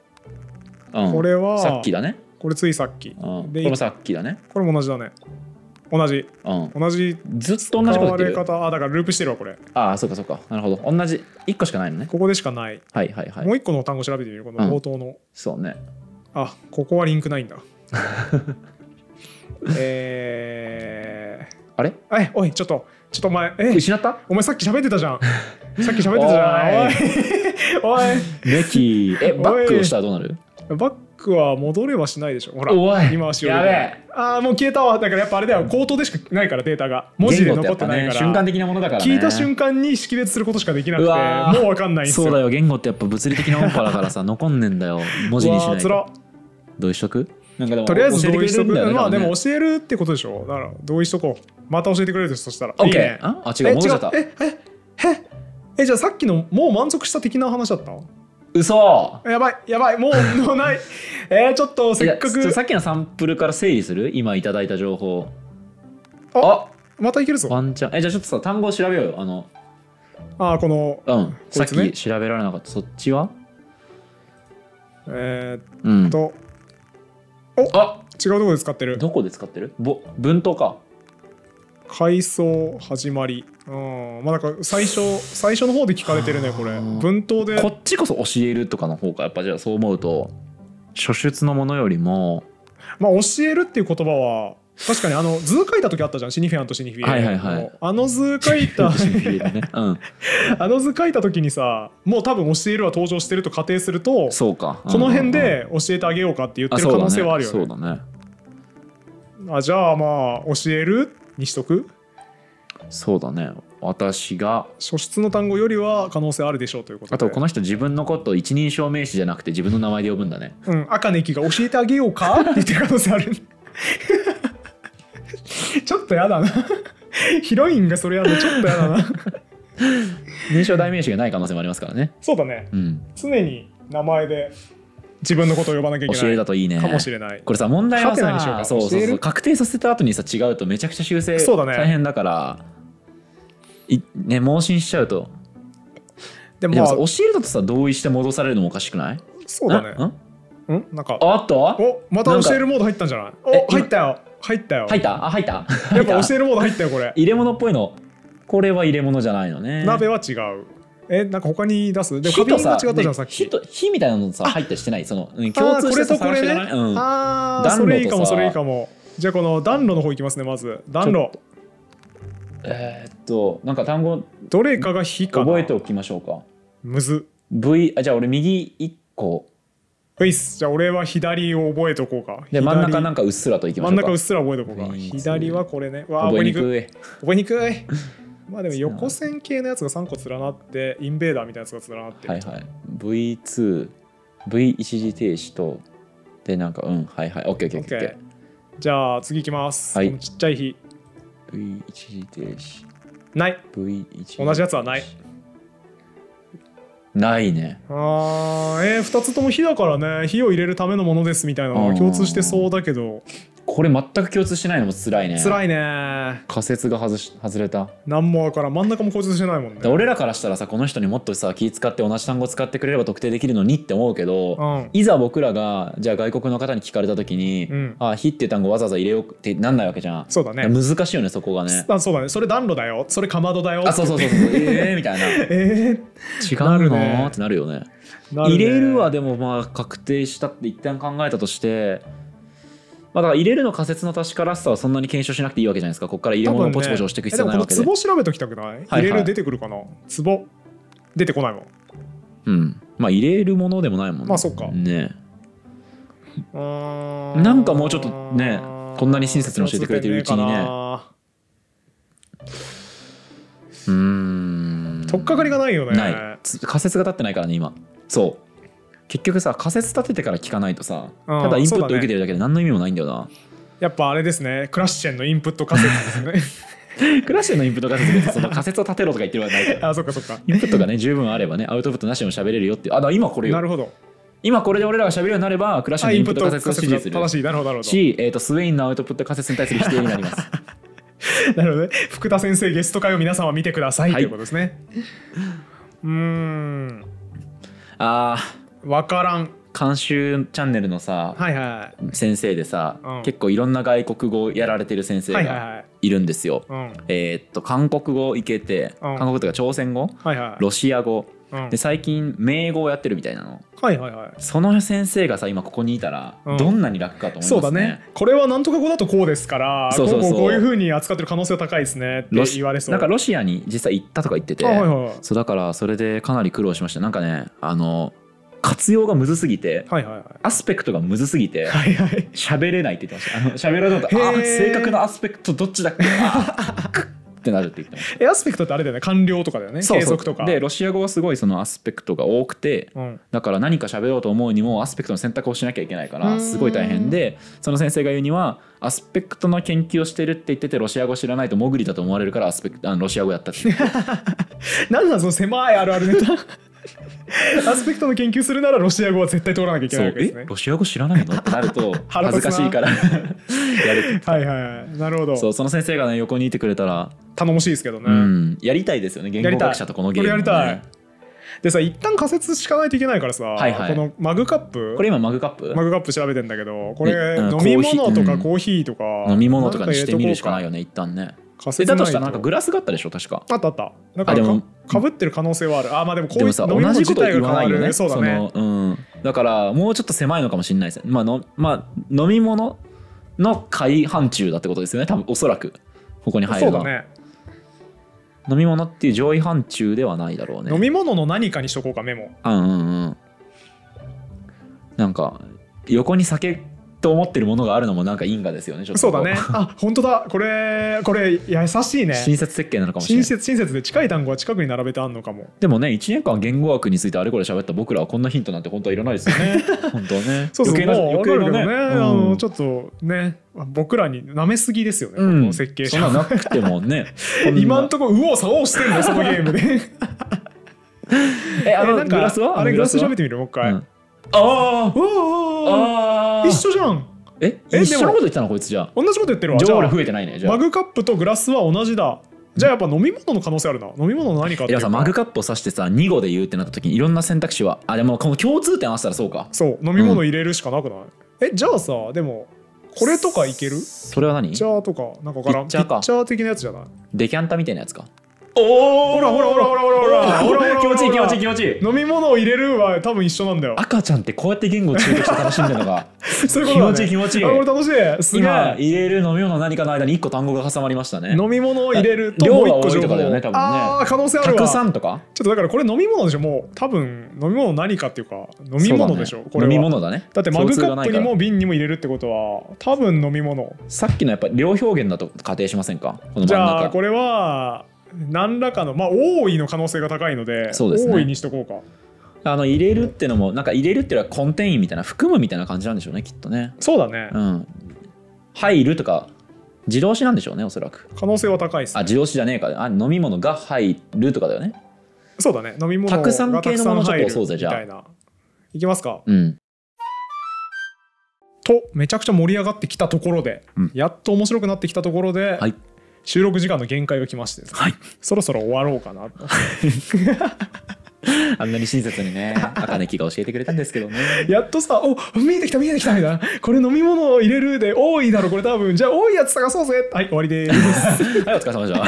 け、うん、これはさっきだね、これついさっき。うん、こでれもさっきだね、これも同じだね。同じ。うん、同じずっと同じこと言って方。あだからループしてるわこれ。ああそうかそうか。なるほど。同じ。1個しかないのね。ここでしかない、はいはいはい。もう一個の単語調べてみるこの冒頭の、そうねあここはリンクないんだ。えあれ？ー、えおいちょっとちょっとお前え失った？お前さっき喋ってたじゃん。さっき喋ってたじゃん。おい。おい。ベキえバックをしたらどうなる？バックは戻れはしないでしょ。ほら今はしやべえ。ああもう消えたわ。だからやっぱあれだよ。口頭でしかないからデータが。文字で残ってないから、ね瞬間的なものだからね。聞いた瞬間に識別することしかできなくてもうわかんないんですよ。そうだよ。言語ってやっぱ物理的な音波だからさ 残んねんだよ。文字にしないと。うわーつら同意しとく？なんかでもとりあえず教えてくれ同意しとくるんだよねまあでも教えるってことでしょ。だから同意しとこう。また教えてくれるです。そしたら。オッケーいいね。ああ違う戻っちゃったええええええじゃあさっきのもう満足した的な話だった嘘。やばいやばいもうもうない。えー、ちょっとせっかく。さっきのサンプルから整理する？今いただいた情報。ああ。またいけるぞ。ワンチャン。えじゃあちょっとさ単語を調べようよ。あの。あーこのうん。さっき調べられなかった。そっちは？えうんーっと。あ。違うところで使ってる。どこで使ってる？ぼ文頭か階層始まり。うん。まあなんか最初最初の方で聞かれてるねこれ。文頭で。こっちこそ教えるとかの方かやっぱじゃあそう思うと。初出のものよりも。まあ教えるっていう言葉は確かにあの図書いた時あったじゃん。シニフィアンとシニフィエはいはいはい。あの図書いたね。うん。あの図書いた時にさもう多分教えるは登場してると仮定するとそうか。この辺うんうんうん。で教えてあげようかって言ってある可能性はあるよね。そうだね。あじゃあまあ教えるにしとく？そうだね。私が。初出の単語よりは可能性あるでしょうということで。あとこの人自分のことを一人称名詞じゃなくて自分の名前で呼ぶんだね。うん、赤ネキが教えてあげようか？って言ってる可能性ある。ちょっとやだな。ヒロインがそれやるのちょっとやだな。認証代名詞がない可能性もありますからね。そうだね。うん。常に名前で自分のことを呼ばなきゃいけ教えないだといいね。かもしれない。これさ問題はさそうそうそう。確定させた後にさ違うとめちゃくちゃ修正そうだね。大変だからいね盲信しちゃうと。でも教えるだとさ同意して戻されるのもおかしくない？そうだね。うん？なんかあっとおまた教えるモード入ったんじゃない？えお入ったよ。入ったよ。入った？あ入った？やっぱ教えるモード入ったよこれ。入れ物っぽいの。これは入れ物じゃないのね。鍋は違うえなんか他に出す？でも火とさ花瓶が違ったじゃんさっき。火と火みたいなのさ入ったりしてない。そのうんあ共通してこれとこれね。探しない？うん。それいいかもそれいいかも。じゃあこの暖炉の方いきますねまず。暖炉。えーっとなんか単語どれかが火かな？覚えておきましょうか。むず。V あじゃあ俺右1個。ういっすじゃあ俺は左を覚えとこうか。で真ん中なんかかうっすらといきましょうか。真ん中うっすら覚えとこうか。左はこれね。わあ覚えにくい。覚えにくいまあでも横線系のやつが3個連なってインベーダーみたいなやつが連なってる。はいはい。V2 V 一時停止とでなんかうんはいはい。OKOKOK、OK じゃあ次いきます、はい。このちっちゃい火 V 一時停止。ない。V 一同じやつはない。ないね。あーえー、2つとも火だからね。火を入れるためのものですみたいなのが共通してそうだけどこれ全く共通してないのも辛いね。辛いね。仮説が外し外れた。何もわからん。真ん中も共通してないもんね。で俺らからしたらさこの人にもっとさ気使って同じ単語使ってくれれば特定できるのにって思うけど、うん。いざ僕らがじゃあ外国の方に聞かれた時に「うん。あ火」っていう単語わざわざ入れようってなんないわけじゃん、そうだね。難しいよねそこがね。あそうだね。それ暖炉だよ。それかまどだよ。あそうそうそうそう。ええみたいな。え違なうの、ってなるよね。ね。入れるはでもまあ確定したって一旦考えたとしてまあだから入れるの仮説の確からしさはそんなに検証しなくていいわけじゃないですか。ここから入れ物をポチポチ押していく必要ないわけでえでもこの壺調べときたくない、はい入れる出てくるかな？壺？出てこないもん。うん。まあ入れるものでもないもんね。まあそっか。ね。なんかもうちょっとねこんなに親切に教えてくれてるうちにね。うーん。とっかかりがないよね。ない。つ仮説が立ってないからね今。そう結局さ仮説立ててから聞かないとさうんただインプット受けてるだけで何の意味もないんだよな、やっぱあれですね。クラッシェンのインプット仮説ですね。クラッシュのインプット仮説別にその仮説を立てろとか言ってるわけない。か らあそっかそっか。インプットがね十分あればねアウトプットなしでも喋れるよって。あだから今これよ。なるほど。今これで俺らが喋るようになればクラッシュのインプット仮説を支持する正しいなるほどなるほど。し、えー、とスウェインのアウトプット仮説に対する否定になります。なるほどね。福田先生ゲスト会を皆さんは見てください、はいということですね。うーん。あわからん。ー監修チャンネルのさ、はいは先生でさ、うん。結構いろんな外国語をやられてる先い生がはいはいはい。いるんですよ、うん。えーっと韓国語いけて、うん。韓国とか朝鮮語？はいはい。ロシア語。うん。で最近名語をやってるみたいなの。はいはいはい。その先生がさ今ここにいたらうん。どんなに楽かと思いますね,、そうだね。これはなんとか語だとこうですからそうそうそう。こういうふうに扱ってる可能性は高いですねってロシ言われそう。なんかロシアに実際行ったとか言ってて、あはいはいはい。そうだからそれでかなり苦労しました。なんかねあの活用がむずすぎてはいはいはい。アスペクトがむずすぎてはいはい。喋れないって言ってました。あの喋ろうと思った。らあ正確なアスペクトどっちだっけ？ってなるって言ってました。えアスペクトってあれだよね。完了とかだよね。そうそう。とか。でロシア語はすごいそのアスペクトが多くてうん。だから何か喋ろうと思うにもアスペクトの選択をしなきゃいけないからすごい大変でその先生が言うにはアスペクトの研究をしてるって言っててロシア語知らないとモグリだと思われるからアスペクトあのロシア語やったって なんなんその狭いあるあるネタ アスペクトの研究するならロシア語は絶対通らなきゃいけないわけですね。え？ロシア語知らないの？ってな。ると腹恥ずかしいから。やるはいはいはい。なるほど。そうその先生がね横にいてくれたら、頼もしいですけどね、うん、やりたいですよね言語やりたい学者とこのゲーム、これやりたい。でさ一旦仮説しかないといけないからさ、はいはい。このマグカップ。これ今マグカップ？マグカップ調べてんだけどこれえうん飲み物とかココーヒーとか飲み物とかにしてみるしかないよよね一旦ね仮え説ないとだとしたらなんかグラスがあったでしょ確か。あったあった。だからあでもかぶってる可能性はある。あまあでもこういう飲み物自同じこと体が変わ言わないよね。る。そうだね。のうん、だからもうちょっと狭いのかもしれないですね。まあの、まあ、飲み物の下範疇だってことですよね。多分おそらく。ここに入るのは、そうだね。飲み物っていう上位範疇ではないだろうね。飲み物の何かにしとこうかメモ。うんうんうん。なんか横に酒と思ってるものがあるのもなんか因果ですよねそうだね。あ本当だ。これこれ優しいね。親切設計なのかもしれない。親切親切で近い単語は近くに並べてあんのかも。でもね1年間言語学についてあれこれ喋った僕らはこんなヒントなんて本当はいらないですよね。本当はね。そうそう余計な余計な分かるけどね、あうん。のちょっとね僕らに舐めすぎですよね、うん。この設計者。そんななくてもね。今んとこ右往左往してんのそのゲームで。えあのえなんかグラスは？あれグラス調べててみる？もう一回、うんあうわあ一緒じゃん。ええ一緒のこと言ってたのこいつじゃあ。同じこと言ってるわ。増えてないねじゃあ。マグカップとグラスは同じだ。じゃあやっぱ飲み物の可能性あるな。飲み物の何かっていやさマグカップを指してさ2語で言うってなった時にいろんな選択肢はあでもこの共通点合わせたらそうか。そう飲み物入れるしかなくない、えじゃあさでもこれとかいける？それは何？ピッチャーとかなんかわからん。ピッチャー的なやつじゃない？デキャンタみたいなやつかおおほらほらほらほらほらほらほら気持ちいい気持ちいい気持ちいい飲み物を入れるは多分一緒なんだよ赤ちゃんってこうやって言語を習得して楽しんでるのがそういうこと、ね、気持ちいい気持ちいいこれ楽しいすげえ今入れる飲み物何かの間に1個単語が挟まりましたね飲み物を入れるともう1個情報多いとかだよね多分ねああ可能性あるわたくさんとかちょっとだからこれ飲み物でしょもう多分飲み物何かっていうか飲み物でしょ、ね、これ飲み物だねだってマグカップにも瓶にも入れるってことは多分飲み物さっきのやっぱ量表現だと仮定しませんかじゃあこれは何らかのまあ多いの可能性が高いのでそうですね。多いにしとこうか。あの入れるってのもなんか入れるっていうのはコンテインみたいな含むみたいな感じなんでしょうねきっとね。そうだね、うん。入るとか自動詞なんでしょうねおそらく。可能性は高いです、ね、あ自動詞じゃねえか。あ飲み物が入るとかだよね。そうだね。飲み物がたくさん系のものちょっとそうぜじゃあ。みたいな。いきますか。うん。とめちゃくちゃ盛り上がってきたところで、うん。やっと面白くなってきたところで、はい収録時間の限界が来ましてはい。そろそろ終わろうかなと。あんなに親切にね 赤根木が教えてくれたんですけどね。やっとさ「お見えてきた見えてきた」みたいな「これ飲み物を入れるで多いだろこれ多分。じゃあ多いやつ探そうぜ」はい終わりです。はいお疲れ様でし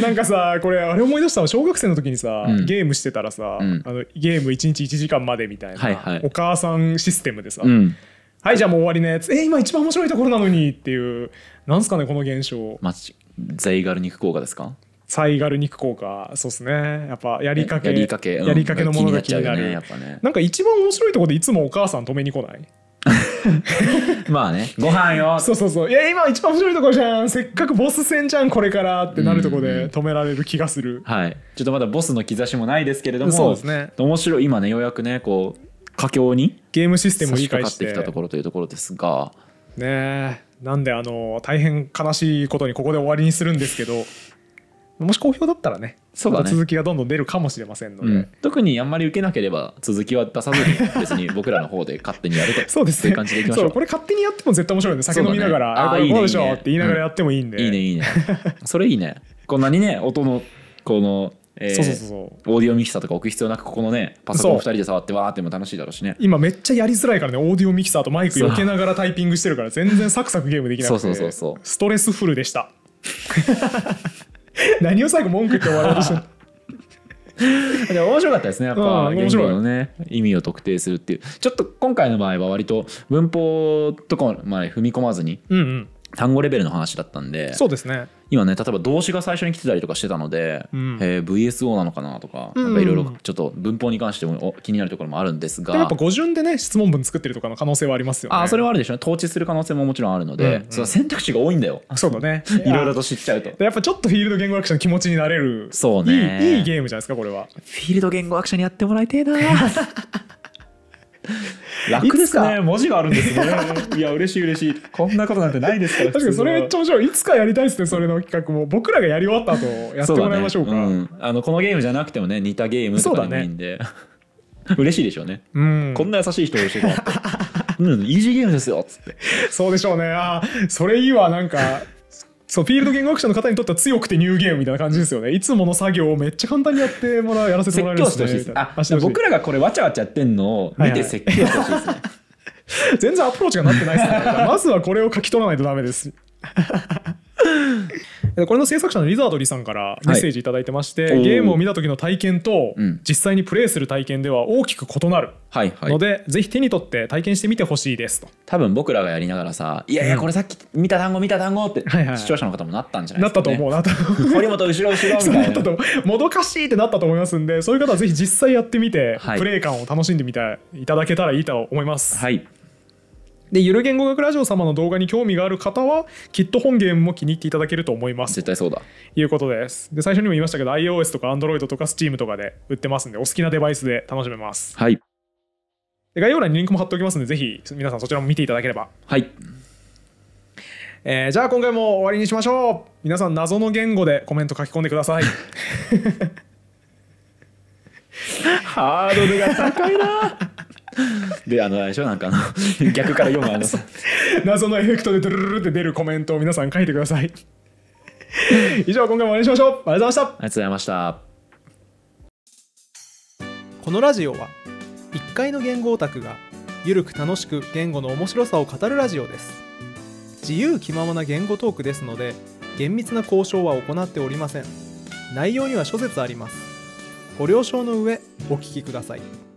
た。なんかさこれあれ思い出したわ。小学生の時にさ、うん。ゲームしてたらさ、うん。あのゲーム1日1時間までみたいな、はいはい。お母さんシステムでさ、うん。はいじゃあもう終わりねつ。え今一番面白いところなのにっていうなんすかねこの現象。まちザイガル肉効果ですか？サイガル肉効果。そうっすね。やっぱやりかけ。やりかけ、うん。やりかけのものが気になるなっちゃうよねやっぱね。なんか一番面白いところでいつもお母さん止めに来ない？まあね。ご飯よ。そうそうそう。いや今一番面白いところじゃん。せっかくボス戦じゃんこれからってなるところで止められる気がする、はい。ちょっとまだボスの兆しもないですけれどもそうですね。面白い今ねようやくねこう佳境にゲームシステムを差理し掛かってき解してたところというところですが。ねえなんであの大変悲しいことにここで終わりにするんですけどもし好評だったらねそうだね。続きがどんどん出るかもしれませんので、うん。特にあんまり受けなければ続きは出さずに 別に僕らの方で勝手にやるとそうですね。という感じでいきましょそううこれ勝手にやっても絶対面白いんで酒飲みながら、ね。あこれこうでしょって言いながらやってもいいんで、いいね。いいね。それいいね。こんなにね音のこの、えーそうそうそうオーディオミキサーとか置く必要なくここのねパソコン2人で触ってわーっても楽しいだろうしね。今めっちゃやりづらいからねオーディオミキサーとマイク避けながらタイピングしてるから 全然サクサクゲームできなくて。そうそうそうそう。ストレスフルでした。何を最後文句言って終わろうとしてる でも面白かったですねやっうんぱ言語のね意味を特定するっていう。ちょっと今回の場合は割と文法とかまで踏み込まずにうんうん。単語レベルの話だったんでそうですね今ね例えば動詞が最初に来てたりとかしてたので、うん。えー VSO なのかなとかいろいろちょっと文法に関してもお気になるところもあるんですが。やっぱ語順でね質問文作ってるとかの可能性はありますよね。あーそれはあるでしょ。うね統治する可能性ももちろんあるので、うん。うんその選択肢が多いんだよ。そうだね。いろいろと知っちゃうと。でやっぱちょっとフィールド言語学者の気持ちになれる。そうね。いいいいゲームじゃないですかこれは。フィールド言語学者にやってもらいてえな 楽ですね文字があるんですね。いや嬉しい嬉しい。こんなことなんてないですから確かにそれめっちゃ面白い。いつかやりたいですねそれの企画も。僕らがやり終わった後やってもらいましょうか、ね。うん、あのこのゲームじゃなくてもね似たゲームとかでもいいんで、ね、嬉しいでしょうね、うん、こんな優しい人が教えてもらって。うん、イージーゲームですよっつって。そうでしょうね。あそれいいわなんかそうフィールド言語学者の方にとっては強くてニューゲームみたいな感じですよね。いつもの作業をめっちゃ簡単にやってもらうやらせてもらえるんですねあ僕らがこれわちゃわちゃやってんのを見て説教してほしいです。ね、はいはい、全然アプローチがなってないですね。まずはこれを書き取らないとダメです これの制作者のリザードリーさんからメッセージ頂いてまして、はい、ゲームを見た時の体験と実際にプレイする体験では大きく異なるので、はい。はい、ぜひ手に取って体験してみてほしいですと。多分僕らがやりながらさ「いやいやこれさっき見た単語見た単語」って視聴者の方もなったんじゃないですか、ね、なったと思うなった堀本 後ろ後ろみたいな。もどかしいってなったと思いますんでそういう方はぜひ実際やってみて、プレイ感を楽しんでみていただけたらいいと思います。はいでゆる言語学ラジオ様の動画に興味がある方はきっと本ゲームも気に入っていただけると思います。絶対そうだ。いうことです。で最初にも言いましたけど iOS とか Android とか Steam とかで売ってますんでお好きなデバイスで楽しめます。はい。で概要欄にリンクも貼っておきますのでぜひ皆さんそちらも見ていただければ。はい。えー、じゃあ今回も終わりにしましょう。皆さん謎の言語でコメント書き込んでください。ハードルが高いな であのあれでしょなんかあの 逆から読むあの。謎のエフェクトでドゥルルルって出るコメントを皆さん書いてください。以上今回も終わりにしましょう。ありがとうございました。ありがとうございました。このラジオは1階の言語オタクがゆるく楽しく言語の面白さを語るラジオです。自由気ままな言語トークですので厳密な交渉は行っておりません。内容には諸説あります。ご了承の上お聞きください